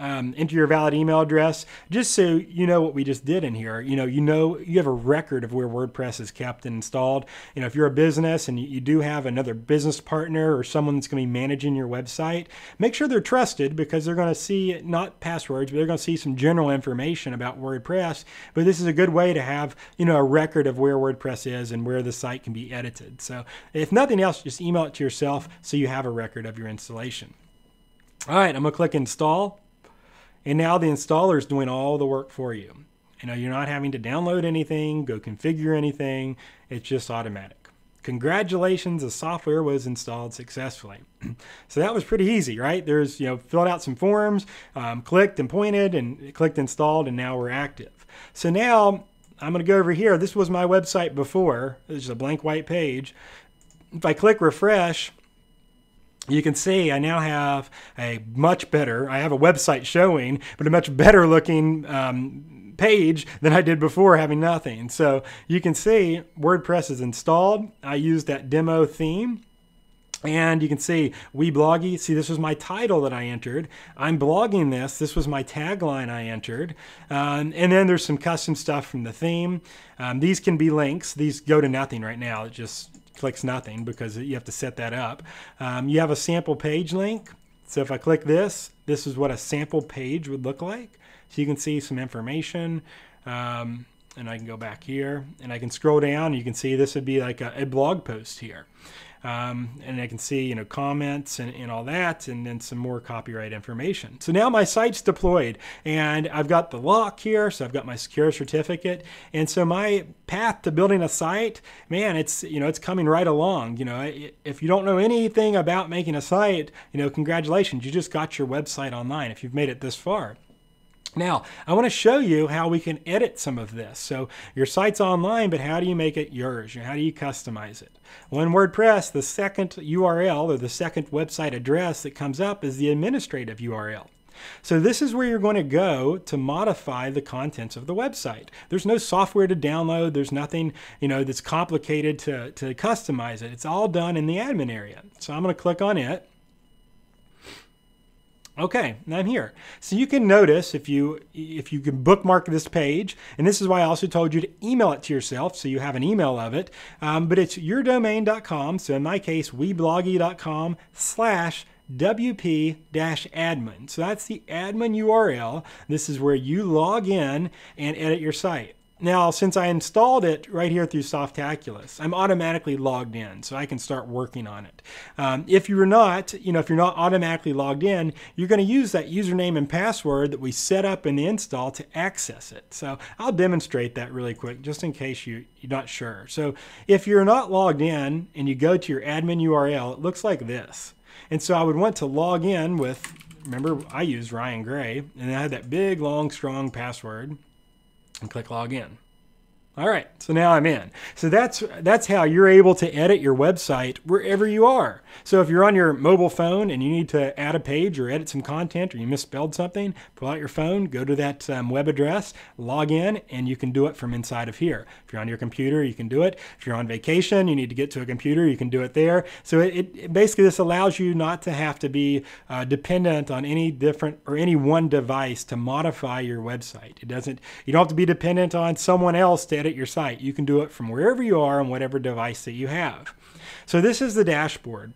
um, enter your valid email address, just so you know what we just did in here. You know, you know, you have a record of where WordPress is kept and installed. You know, if you're a business and you, do have another business partner or someone that's going to be managing your website, make sure they're trusted because they're going to see not passwords, but they're going to see some general information about WordPress. But this is a good way to have, you know, a record of where WordPress is and where the site can be edited. So if nothing else, just email it to yourself so you have a record of your installation. All right, I'm going to click install. And now the installer is doing all the work for you. You know, you're not having to download anything, go configure anything. It's just automatic. Congratulations, the software was installed successfully. so that was pretty easy, right? There's, you know, filled out some forms, um, clicked and pointed, and clicked installed, and now we're active. So now I'm going to go over here. This was my website before. Is a blank white page. If I click refresh, you can see I now have a much better, I have a website showing, but a much better looking um, page than I did before having nothing. So you can see WordPress is installed. I used that demo theme. And you can see we bloggy. See, this was my title that I entered. I'm blogging this. This was my tagline I entered. Um, and then there's some custom stuff from the theme. Um, these can be links. These go to nothing right now. It just clicks nothing because you have to set that up. Um, you have a sample page link. So if I click this, this is what a sample page would look like. So you can see some information. Um, and I can go back here and I can scroll down. You can see this would be like a, a blog post here. Um, and I can see you know comments and, and all that and then some more copyright information. So now my site's deployed and I've got the lock here so I've got my secure certificate and so my path to building a site man it's you know it's coming right along you know if you don't know anything about making a site you know congratulations you just got your website online if you've made it this far. Now, I want to show you how we can edit some of this. So your site's online, but how do you make it yours? How do you customize it? Well, in WordPress, the second URL or the second website address that comes up is the administrative URL. So this is where you're going to go to modify the contents of the website. There's no software to download. There's nothing, you know, that's complicated to, to customize it. It's all done in the admin area. So I'm going to click on it. Okay, I'm here. So you can notice if you if you can bookmark this page, and this is why I also told you to email it to yourself so you have an email of it. Um, but it's yourdomain.com. So in my case, webloggy.com slash wp-admin. So that's the admin URL. This is where you log in and edit your site. Now, since I installed it right here through Softaculous, I'm automatically logged in, so I can start working on it. Um, if you're not, you know, if you're not automatically logged in, you're going to use that username and password that we set up in the install to access it. So I'll demonstrate that really quick, just in case you, you're not sure. So if you're not logged in and you go to your admin URL, it looks like this. And so I would want to log in with, remember I used Ryan Gray, and I had that big, long, strong password and click login. All right, so now I'm in. So that's that's how you're able to edit your website wherever you are. So if you're on your mobile phone and you need to add a page or edit some content or you misspelled something, pull out your phone, go to that um, web address, log in, and you can do it from inside of here. If you're on your computer, you can do it. If you're on vacation, you need to get to a computer, you can do it there. So it, it basically this allows you not to have to be uh, dependent on any different or any one device to modify your website. It doesn't. You don't have to be dependent on someone else to edit your site. You can do it from wherever you are on whatever device that you have. So this is the dashboard.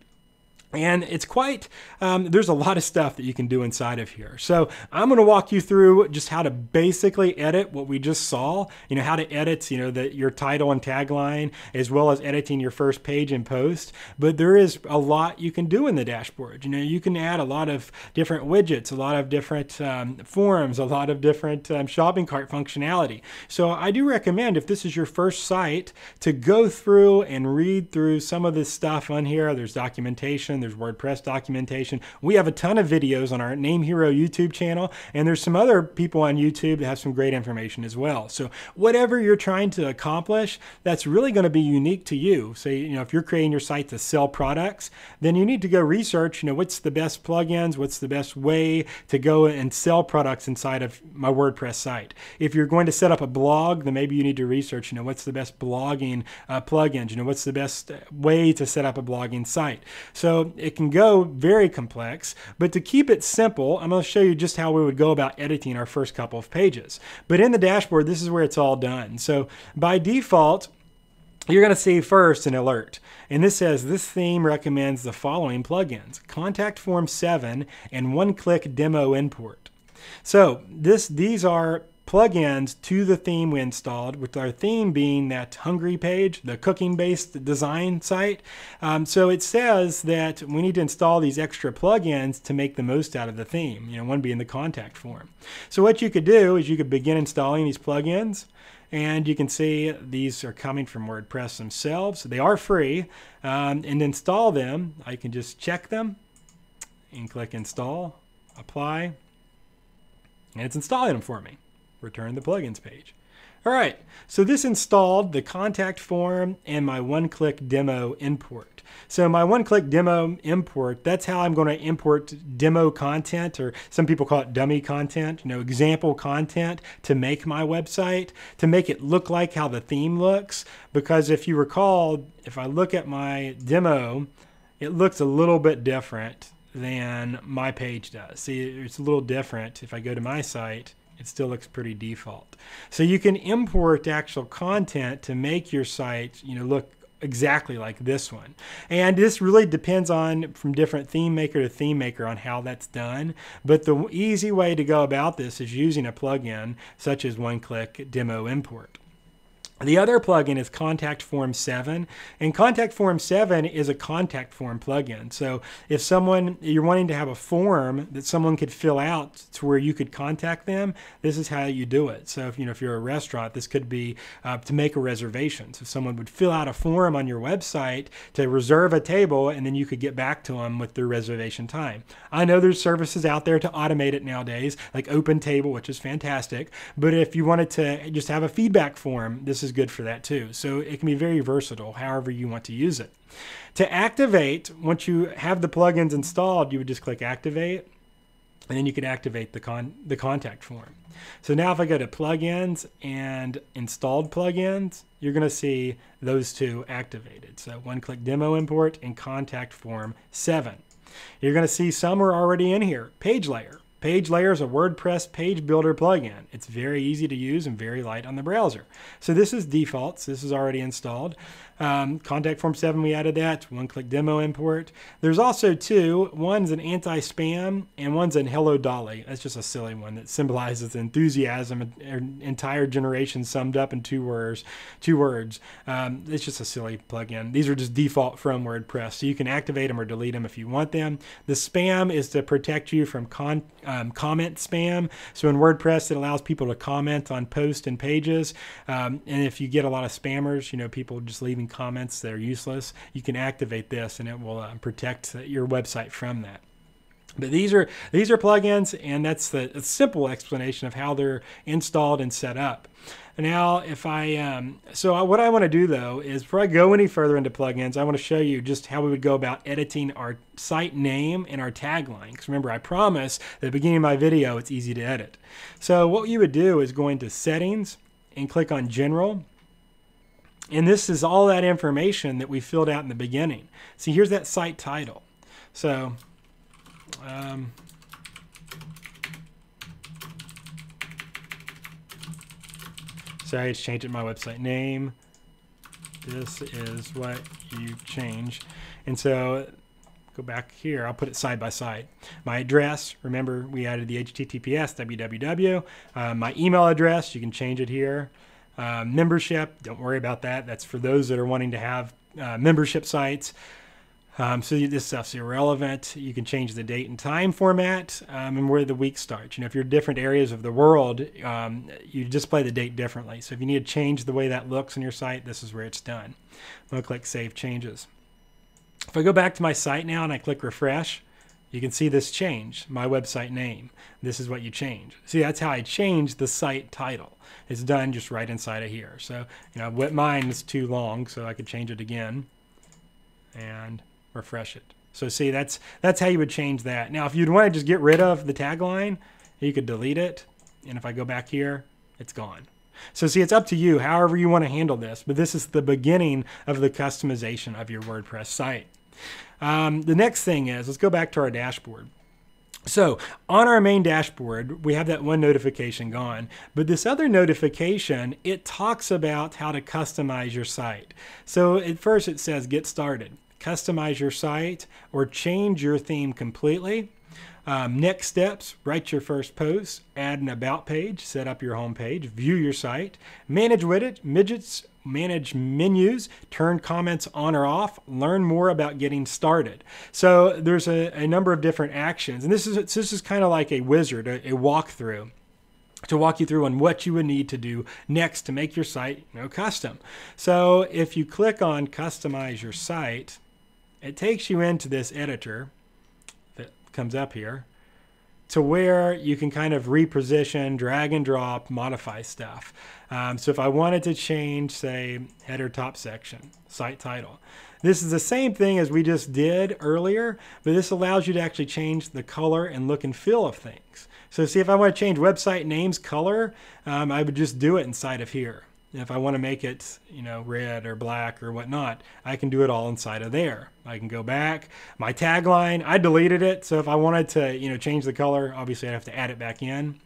And it's quite, um, there's a lot of stuff that you can do inside of here. So I'm going to walk you through just how to basically edit what we just saw, you know, how to edit, you know, the, your title and tagline, as well as editing your first page and post. But there is a lot you can do in the dashboard. You know, you can add a lot of different widgets, a lot of different um, forms, a lot of different um, shopping cart functionality. So I do recommend if this is your first site to go through and read through some of this stuff on here. There's documentation there's WordPress documentation. We have a ton of videos on our NameHero YouTube channel, and there's some other people on YouTube that have some great information as well. So whatever you're trying to accomplish, that's really going to be unique to you. So you know, if you're creating your site to sell products, then you need to go research. You know, what's the best plugins? What's the best way to go and sell products inside of my WordPress site? If you're going to set up a blog, then maybe you need to research. You know, what's the best blogging uh, plugins? You know, what's the best way to set up a blogging site? So it can go very complex, but to keep it simple, I'm going to show you just how we would go about editing our first couple of pages. But in the dashboard, this is where it's all done. So by default, you're going to see first an alert. And this says this theme recommends the following plugins Contact Form 7 and One Click Demo Import. So this these are plugins to the theme we installed, with our theme being that Hungry page, the cooking based design site. Um, so it says that we need to install these extra plugins to make the most out of the theme, you know, one being the contact form. So what you could do is you could begin installing these plugins. And you can see these are coming from WordPress themselves. They are free. Um, and install them, I can just check them and click install, apply, and it's installing them for me return the plugins page. All right, so this installed the contact form and my one-click demo import. So my one-click demo import, that's how I'm going to import demo content, or some people call it dummy content, you know, example content to make my website, to make it look like how the theme looks. Because if you recall, if I look at my demo, it looks a little bit different than my page does. See, it's a little different. If I go to my site, it still looks pretty default. So you can import actual content to make your site, you know, look exactly like this one. And this really depends on from different theme maker to theme maker on how that's done. But the easy way to go about this is using a plugin such as one-click demo import. The other plugin is Contact Form 7, and Contact Form 7 is a contact form plugin. So if someone you're wanting to have a form that someone could fill out to where you could contact them, this is how you do it. So if you know if you're a restaurant, this could be uh, to make a reservation. So someone would fill out a form on your website to reserve a table, and then you could get back to them with their reservation time. I know there's services out there to automate it nowadays, like OpenTable, which is fantastic. But if you wanted to just have a feedback form, this is good for that too. So it can be very versatile, however you want to use it. To activate, once you have the plugins installed, you would just click activate, and then you can activate the con the contact form. So now if I go to plugins and installed plugins, you're going to see those two activated. So one click demo import and contact form 7. You're going to see some are already in here. Pagelayer. Pagelayer is a WordPress page builder plugin. It's very easy to use and very light on the browser. So this is defaults. This is already installed. Um, contact Form 7, we added that. One click demo import. There's also two. One's an anti spam and one's an Hello Dolly. That's just a silly one that symbolizes enthusiasm, an entire generation summed up in two words. Two words. Um, it's just a silly plugin. These are just default from WordPress. So you can activate them or delete them if you want them. The spam is to protect you from con, um, comment spam. So in WordPress, it allows people to comment on posts and pages. Um, and if you get a lot of spammers, you know, people just leaving comments that are useless, you can activate this and it will uh, protect your website from that. But these are these are plugins, and that's the simple explanation of how they're installed and set up. Now, if I um, so what I want to do though is before I go any further into plugins, I want to show you just how we would go about editing our site name and our tagline. Because remember, I promised at the beginning of my video it's easy to edit. So what you would do is go into Settings and click on General and this is all that information that we filled out in the beginning. See, here's that site title. So, um, sorry, it's changed my website name. This is what you change. And so go back here, I'll put it side by side. My address, remember we added the HTTPS, www. Uh, my email address, you can change it here. Uh, membership, don't worry about that. That's for those that are wanting to have uh, membership sites. Um, so this stuff's irrelevant. You can change the date and time format um, and where the week starts. You know, if you're different areas of the world, um, you display the date differently. So if you need to change the way that looks on your site, this is where it's done. I'm to click Save Changes. If I go back to my site now and I click Refresh, you can see this change, my website name. This is what you change. See, that's how I change the site title. It's done just right inside of here. So, you know, mine is too long, so I could change it again and refresh it. So see, that's that's how you would change that. Now, if you'd want to just get rid of the tagline, you could delete it. And if I go back here, it's gone. So see, it's up to you, however you want to handle this. But this is the beginning of the customization of your WordPress site. Um, the next thing is, let's go back to our dashboard. So on our main dashboard, we have that one notification gone, but this other notification, it talks about how to customize your site. So at first it says get started, customize your site or change your theme completely. Um, next steps, write your first post, add an about page, set up your home page, view your site, manage widget, midgets, manage menus, turn comments on or off, learn more about getting started. So there's a, a number of different actions. And this is, this is kind of like a wizard, a, a walkthrough to walk you through on what you would need to do next to make your site you know, custom. So if you click on customize your site, it takes you into this editor that comes up here to where you can kind of reposition, drag and drop, modify stuff. Um, so if I wanted to change, say, header top section, site title, this is the same thing as we just did earlier, but this allows you to actually change the color and look and feel of things. So see if I want to change website names color, um, I would just do it inside of here. If I want to make it, you know, red or black or whatnot, I can do it all inside of there. I can go back. My tagline, I deleted it. So if I wanted to, you know, change the color, obviously I'd have to add it back in.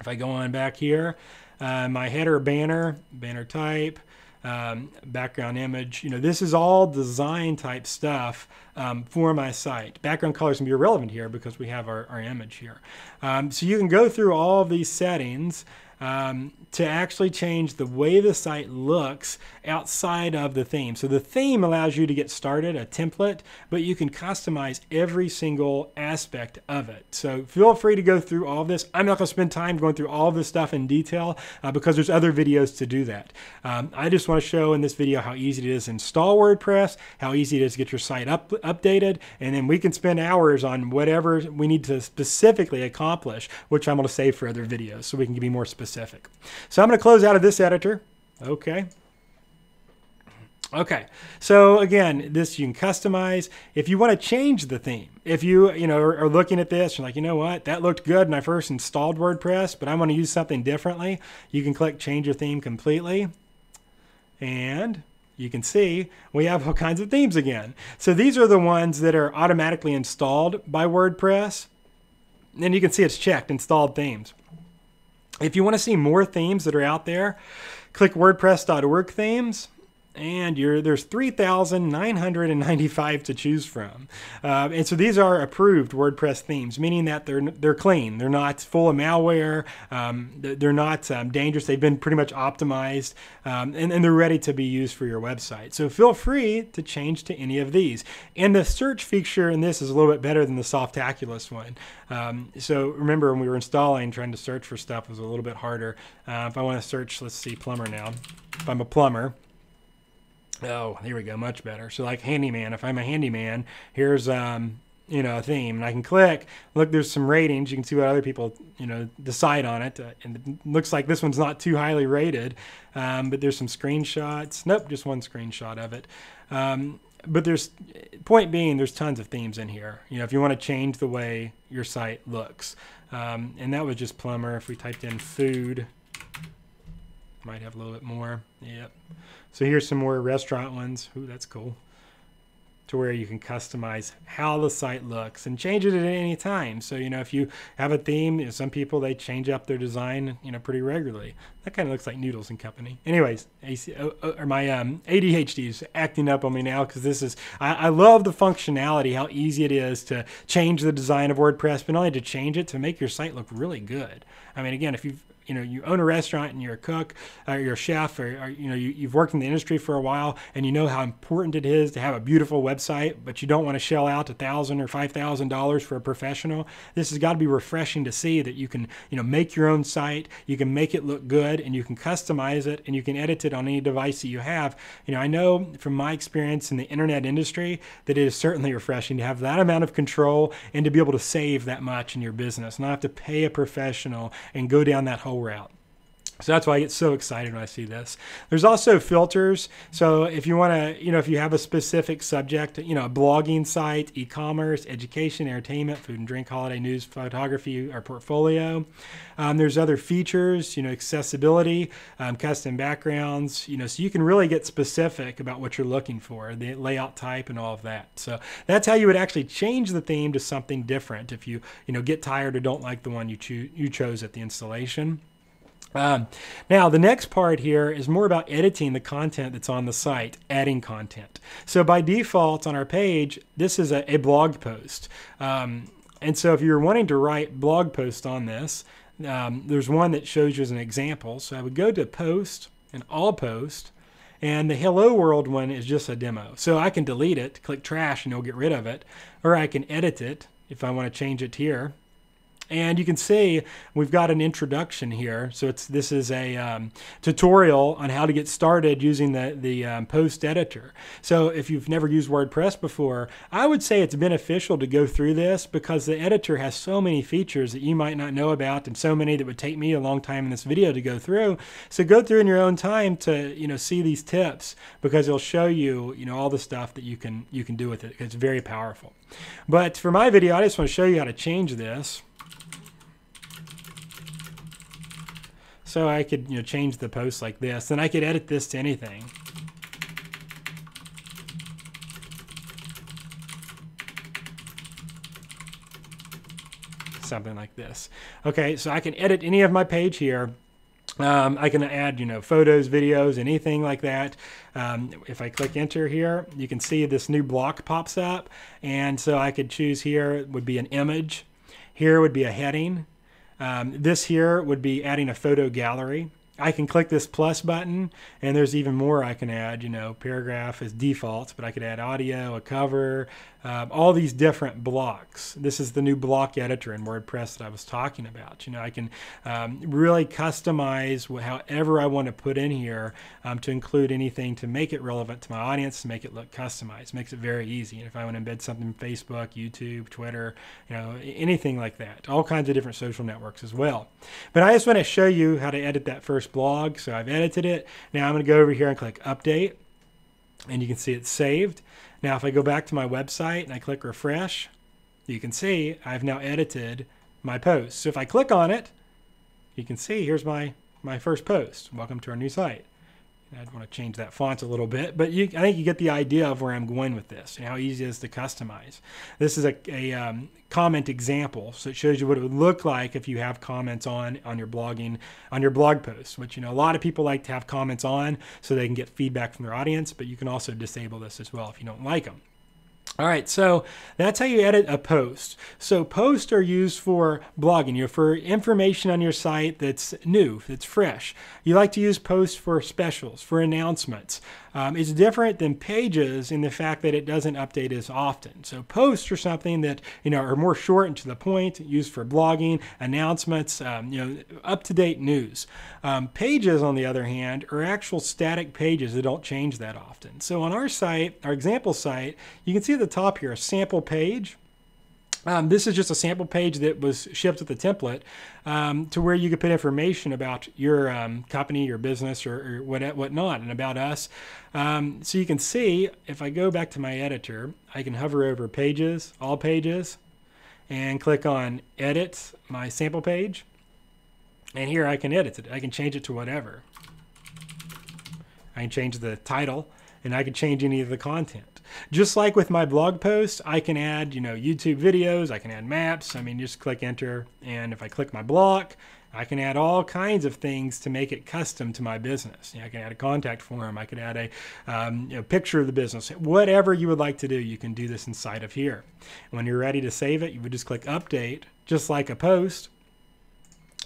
If I go on back here, uh, my header banner, banner type, um, background image. You know, this is all design type stuff um, for my site. Background colors can be irrelevant here because we have our, our image here. Um, so you can go through all of these settings um, to actually change the way the site looks outside of the theme. So the theme allows you to get started, a template, but you can customize every single aspect of it. So feel free to go through all this. I'm not going to spend time going through all this stuff in detail uh, because there's other videos to do that. Um, I just want to show in this video how easy it is to install WordPress, how easy it is to get your site up, updated, and then we can spend hours on whatever we need to specifically accomplish, which I'm going to save for other videos so we can be more specific specific. So I'm going to close out of this editor. Okay. Okay, so again, this you can customize. If you want to change the theme, if you you know are, looking at this, you're like, you know what, that looked good when I first installed WordPress, but I want to use something differently. You can click Change Your Theme Completely, and you can see we have all kinds of themes again. So these are the ones that are automatically installed by WordPress, and you can see it's checked Installed Themes. If you want to see more themes that are out there, click WordPress.org themes and there's 3,995 to choose from. Uh, and so these are approved WordPress themes, meaning that they're they're clean. They're not full of malware. Um, they're not um, dangerous. They've been pretty much optimized, um, and, and they're ready to be used for your website. So feel free to change to any of these. And the search feature in this is a little bit better than the Softaculous one. Um, so remember when we were installing, trying to search for stuff was a little bit harder. Uh, if I want to search, let's see, plumber now. If I'm a plumber, Oh, here we go, much better. So like handyman, if I'm a handyman, here's um, you know, a theme, and I can click. Look, there's some ratings. You can see what other people, you know, decide on it. Uh, and it looks like this one's not too highly rated, um, but there's some screenshots. Nope, just one screenshot of it. Um, but there's point being, there's tons of themes in here. You know, if you want to change the way your site looks, um, and that was just plumber. If we typed in food, might have a little bit more. Yep. So here's some more restaurant ones. Ooh, that's cool. To where you can customize how the site looks and change it at any time. So you know, if you have a theme, you know, some people they change up their design, you know, pretty regularly. That kind of looks like Noodles and Company. Anyways, AC, uh, uh, or my um, ADHD is acting up on me now because this is. I, I love the functionality, how easy it is to change the design of WordPress, but not only to change it to make your site look really good. I mean, again, if you've you know you own a restaurant and you're a cook or you're a chef or, or you know you, you've worked in the industry for a while and you know how important it is to have a beautiful website but you don't want to shell out a thousand or five thousand dollars for a professional. This has got to be refreshing to see that you can you know make your own site you can make it look good and you can customize it and you can edit it on any device that you have. You know i know from my experience in the internet industry that it is certainly refreshing to have that amount of control and to be able to save that much in your business not have to pay a professional and go down that whole route. So that's why I get so excited when I see this. There's also filters. So if you want to, you know, if you have a specific subject, you know, a blogging site, e-commerce, education, entertainment, food and drink, holiday news, photography, or portfolio. Um, there's other features, you know, accessibility, um, custom backgrounds, you know, so you can really get specific about what you're looking for, the layout type and all of that. So that's how you would actually change the theme to something different if you, you know, get tired or don't like the one you, cho- you chose at the installation. Um, now, the next part here is more about editing the content that's on the site, adding content. So by default on our page, this is a, a blog post. Um, and so if you're wanting to write blog post on this, um, there's one that shows you as an example. So I would go to post and all post, and the hello world one is just a demo. So I can delete it, click trash, and it'll get rid of it, or I can edit it if I want to change it here. And you can see we've got an introduction here. So it's this is a um, tutorial on how to get started using the, the um, post editor. So if you've never used WordPress before, I would say it's beneficial to go through this because the editor has so many features that you might not know about and so many that would take me a long time in this video to go through. So go through in your own time to you know see these tips because it'll show you you know all the stuff that you can you can do with it. It's very powerful. But for my video, I just want to show you how to change this. So I could you know change the post like this, and I could edit this to anything. Something like this. Okay, so I can edit any of my page here. Um, I can add, you know, photos, videos, anything like that. Um, if I click enter here, you can see this new block pops up. And so I could choose here would be an image. Here would be a heading. Um, this here would be adding a photo gallery. I can click this plus button and there's even more I can add, you know, paragraph is defaults, but I could add audio, a cover, um, all these different blocks. This is the new block editor in WordPress that I was talking about. You know, I can um, really customize however I want to put in here um, to include anything to make it relevant to my audience, to make it look customized. Makes it very easy. And if I want to embed something in Facebook, YouTube, Twitter, you know, anything like that, all kinds of different social networks as well. But I just want to show you how to edit that first blog. So I've edited it. Now I'm going to go over here and click update and you can see it's saved. Now, if I go back to my website and I click refresh, you can see I've now edited my post. So if I click on it, you can see here's my, my first post. Welcome to our new site. I'd want to change that font a little bit, but you, I think you get the idea of where I'm going with this and how easy it is to customize. This is a, a um, comment example, so it shows you what it would look like if you have comments on on your blogging on your blog posts. Which you know a lot of people like to have comments on so they can get feedback from their audience, but you can also disable this as well if you don't like them. All right, so that's how you edit a post. So posts are used for blogging, you know, for information on your site that's new, that's fresh. You like to use posts for specials, for announcements. Um, it's different than pages in the fact that it doesn't update as often. So posts are something that you know are more short and to the point, used for blogging, announcements, um, you know, up-to-date news. Um, pages, on the other hand, are actual static pages that don't change that often. So on our site, our example site, you can see at the top here a sample page. Um, this is just a sample page that was shipped with the template um, to where you could put information about your um, company, your business, or, or what whatnot, and about us. Um, so you can see if I go back to my editor, I can hover over Pages, All Pages, and click on Edit my sample page. And here I can edit it. I can change it to whatever. I can change the title, and I can change any of the content. Just like with my blog posts, I can add, you know, YouTube videos, I can add maps. I mean, just click enter. And if I click my block, I can add all kinds of things to make it custom to my business. You know, I can add a contact form. I can add a um, you know, picture of the business. Whatever you would like to do, you can do this inside of here. When you're ready to save it, you would just click update, just like a post.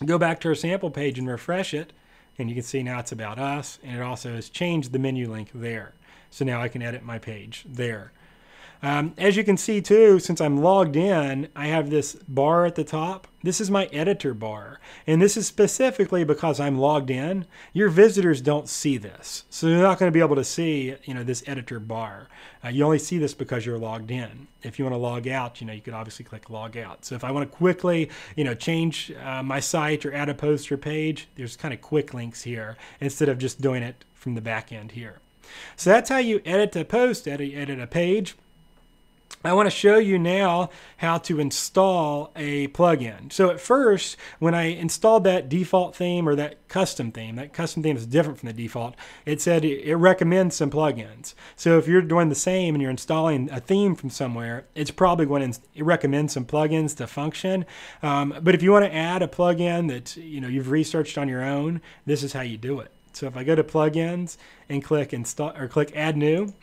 Go back to our sample page and refresh it. And you can see now it's about us. And it also has changed the menu link there. So now I can edit my page there. Um, as you can see too, since I'm logged in, I have this bar at the top. This is my editor bar. And this is specifically because I'm logged in. Your visitors don't see this. So they're not going to be able to see, you know, this editor bar. Uh, you only see this because you're logged in. If you want to log out, you know, you could obviously click log out. So if I want to quickly, you know, change uh, my site or add a post or page, there's kind of quick links here instead of just doing it from the back end here. So that's how you edit a post, edit, edit a page. I want to show you now how to install a plugin. So at first, when I installed that default theme or that custom theme, that custom theme is different from the default, it said it recommends some plugins. So if you're doing the same and you're installing a theme from somewhere, it's probably going to recommend some plugins to function. Um, but if you want to add a plugin that you know you've researched on your own, this is how you do it. So if I go to plugins and click install or click add new,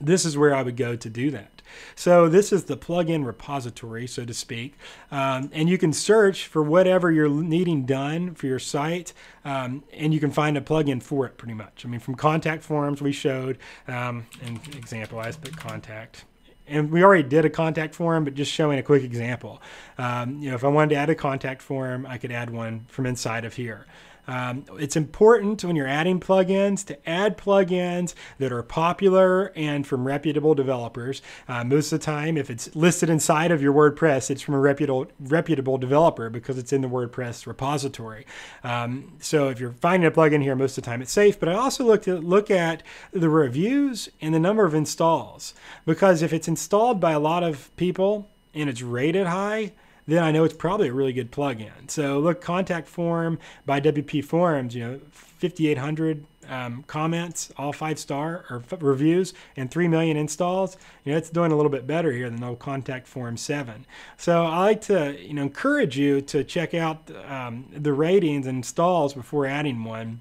this is where I would go to do that. So this is the plugin repository, so to speak, um, and you can search for whatever you're needing done for your site, um, and you can find a plugin for it pretty much. I mean, from contact forms we showed, um, an example, I just put contact and we already did a contact form, but just showing a quick example. Um, you know, if I wanted to add a contact form, I could add one from inside of here. Um, it's important when you're adding plugins to add plugins that are popular and from reputable developers. Uh, most of the time, if it's listed inside of your WordPress, it's from a reputable, reputable developer because it's in the WordPress repository. Um, so if you're finding a plugin here, most of the time it's safe. But I also look to look at the reviews and the number of installs because if it's installed by a lot of people and it's rated high, then I know it's probably a really good plugin. So look, contact form by WPForms, you know, 5,800 um, comments, all five star or f- reviews, and 3 million installs. You know, it's doing a little bit better here than old Contact Form 7. So I like to, you know, encourage you to check out um, the ratings and installs before adding one.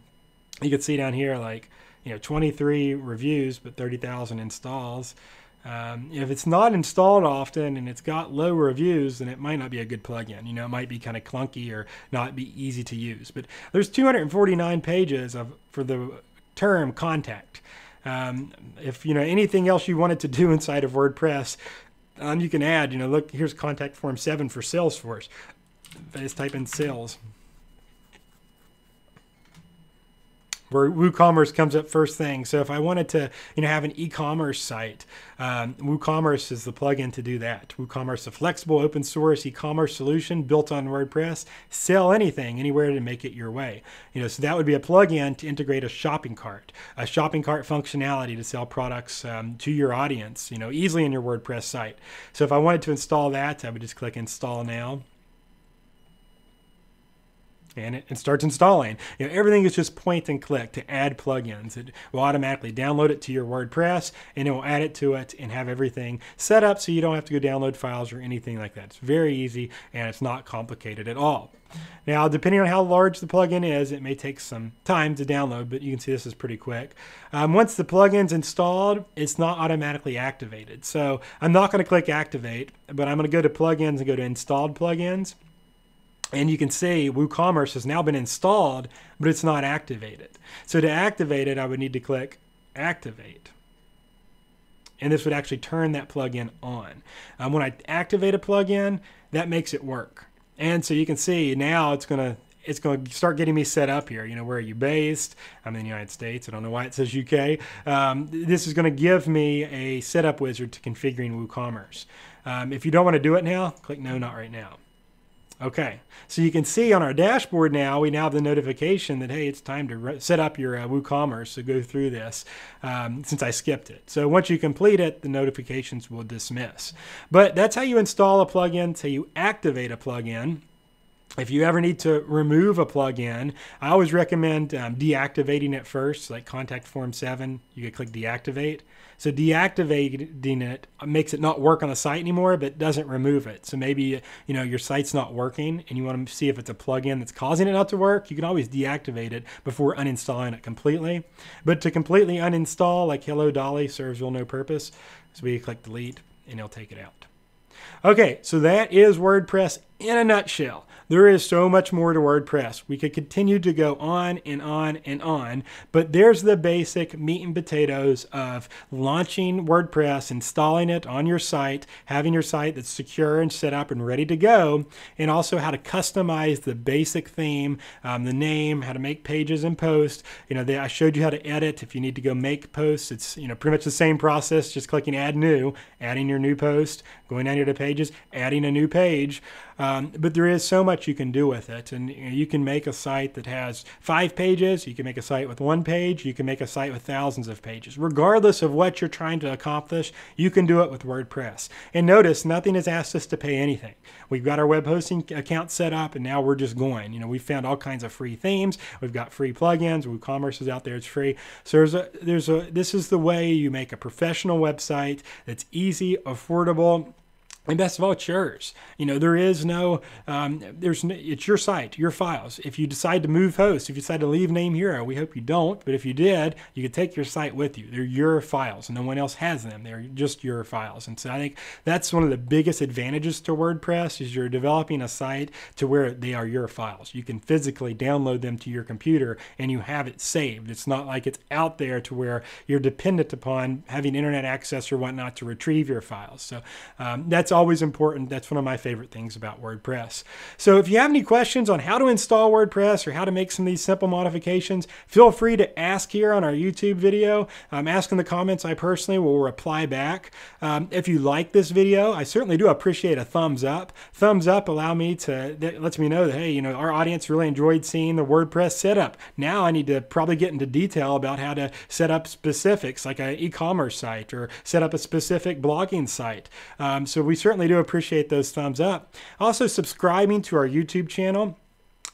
You can see down here, like, you know, 23 reviews, but 30,000 installs. Um, if it's not installed often and it's got low reviews, then it might not be a good plugin. You know, it might be kind of clunky or not be easy to use. But there's 249 pages of for the term contact. Um, if you know anything else you wanted to do inside of WordPress, um, you can add. You know, look here's contact form seven for Salesforce. Just type in sales. Where WooCommerce comes up first thing. So if I wanted to, you know, have an e-commerce site, um, WooCommerce is the plugin to do that. WooCommerce, a flexible open source e-commerce solution built on WordPress. Sell anything anywhere to make it your way. You know, so that would be a plugin to integrate a shopping cart, a shopping cart functionality to sell products um, to your audience. You know, easily in your WordPress site. So if I wanted to install that, I would just click Install Now and it, it, starts installing. You know, everything is just point and click to add plugins. It will automatically download it to your WordPress and it will add it to it and have everything set up so you don't have to go download files or anything like that. It's very easy and it's not complicated at all. Now, depending on how large the plugin is, it may take some time to download, but you can see this is pretty quick. Um, once the plugin's installed, it's not automatically activated. So I'm not going to click activate, but I'm going to go to plugins and go to installed plugins. And you can see WooCommerce has now been installed, but it's not activated. So to activate it, I would need to click Activate. And this would actually turn that plugin on. Um, when I activate a plugin, that makes it work. And so you can see now it's going to it's going to start getting me set up here. You know, where are you based? I'm in the United States. I don't know why it says UK. Um, this is going to give me a setup wizard to configuring WooCommerce. Um, if you don't want to do it now, click No, not right now. Okay, so you can see on our dashboard now, we now have the notification that, hey, it's time to set up your uh, WooCommerce, so go through this um, since I skipped it. So once you complete it, the notifications will dismiss. But that's how you install a plugin, that's how you activate a plugin. If you ever need to remove a plugin, I always recommend um, deactivating it first, like Contact Form 7. You could click deactivate. So deactivating it makes it not work on the site anymore, but doesn't remove it. So maybe you know your site's not working and you want to see if it's a plugin that's causing it not to work. You can always deactivate it before uninstalling it completely. But to completely uninstall, like Hello Dolly serves real no purpose. So we click delete and it'll take it out. Okay, so that is WordPress in a nutshell. There is so much more to WordPress. We could continue to go on and on and on, but there's the basic meat and potatoes of launching WordPress, installing it on your site, having your site that's secure and set up and ready to go, and also how to customize the basic theme, um, the name, how to make pages and posts. You know, they, I showed you how to edit. If you need to go make posts, it's you know pretty much the same process. Just clicking Add New, adding your new post, going down here to Pages, adding a new page. Um, but there is so much you can do with it. And you, know, you, can make a site that has five pages, you can make a site with one page, you can make a site with thousands of pages. Regardless of what you're trying to accomplish, you can do it with WordPress. And notice, nothing has asked us to pay anything. We've got our web hosting account set up, and now we're just going. You know, we found all kinds of free themes. We've got free plugins. WooCommerce is out there; it's free. So there's a there's a this is the way you make a professional website that's easy, affordable and best of all, it's yours. You know, there is no, um, there's, no, it's your site, your files. If you decide to move hosts, if you decide to leave NameHero, we hope you don't, but if you did, you could take your site with you. They're your files. And no one else has them. They're just your files. And so I think that's one of the biggest advantages to WordPress is you're developing a site to where they are your files. You can physically download them to your computer and you have it saved. It's not like it's out there to where you're dependent upon having internet access or whatnot to retrieve your files. So um, that's always important. That's one of my favorite things about WordPress. So if you have any questions on how to install WordPress or how to make some of these simple modifications, feel free to ask here on our YouTube video. Um, ask in the comments. I personally will reply back. Um, if you like this video, I certainly do appreciate a thumbs up. Thumbs up allow me to, that lets me know that, hey, you know, our audience really enjoyed seeing the WordPress setup. Now I need to probably get into detail about how to set up specifics like an e-commerce site or set up a specific blogging site. Um, so we certainly certainly do appreciate those thumbs up. Also, subscribing to our YouTube channel.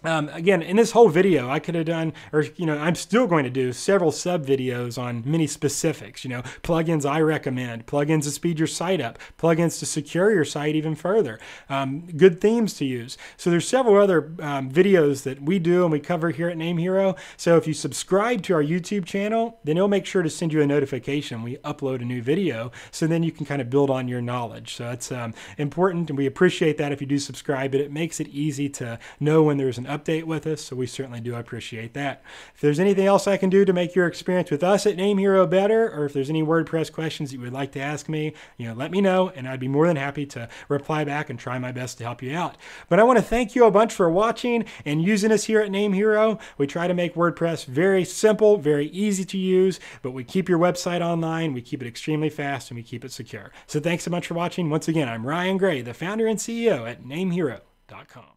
Um, again, in this whole video, I could have done, or you know, I'm still going to do several sub videos on many specifics. You know, plugins I recommend, plugins to speed your site up, plugins to secure your site even further, um, good themes to use. So there's several other um, videos that we do and we cover here at NameHero. So if you subscribe to our YouTube channel, then it'll make sure to send you a notification when we upload a new video. So then you can kind of build on your knowledge. So that's um, important, and we appreciate that if you do subscribe. But it makes it easy to know when there's an update with us, so we certainly do appreciate that. If there's anything else I can do to make your experience with us at NameHero better, or if there's any WordPress questions that you would like to ask me, you know, let me know, and I'd be more than happy to reply back and try my best to help you out. But I want to thank you a bunch for watching and using us here at NameHero. We try to make WordPress very simple, very easy to use, but we keep your website online, we keep it extremely fast, and we keep it secure. So thanks so much for watching. Once again, I'm Ryan Gray, the founder and CEO at NameHero.com.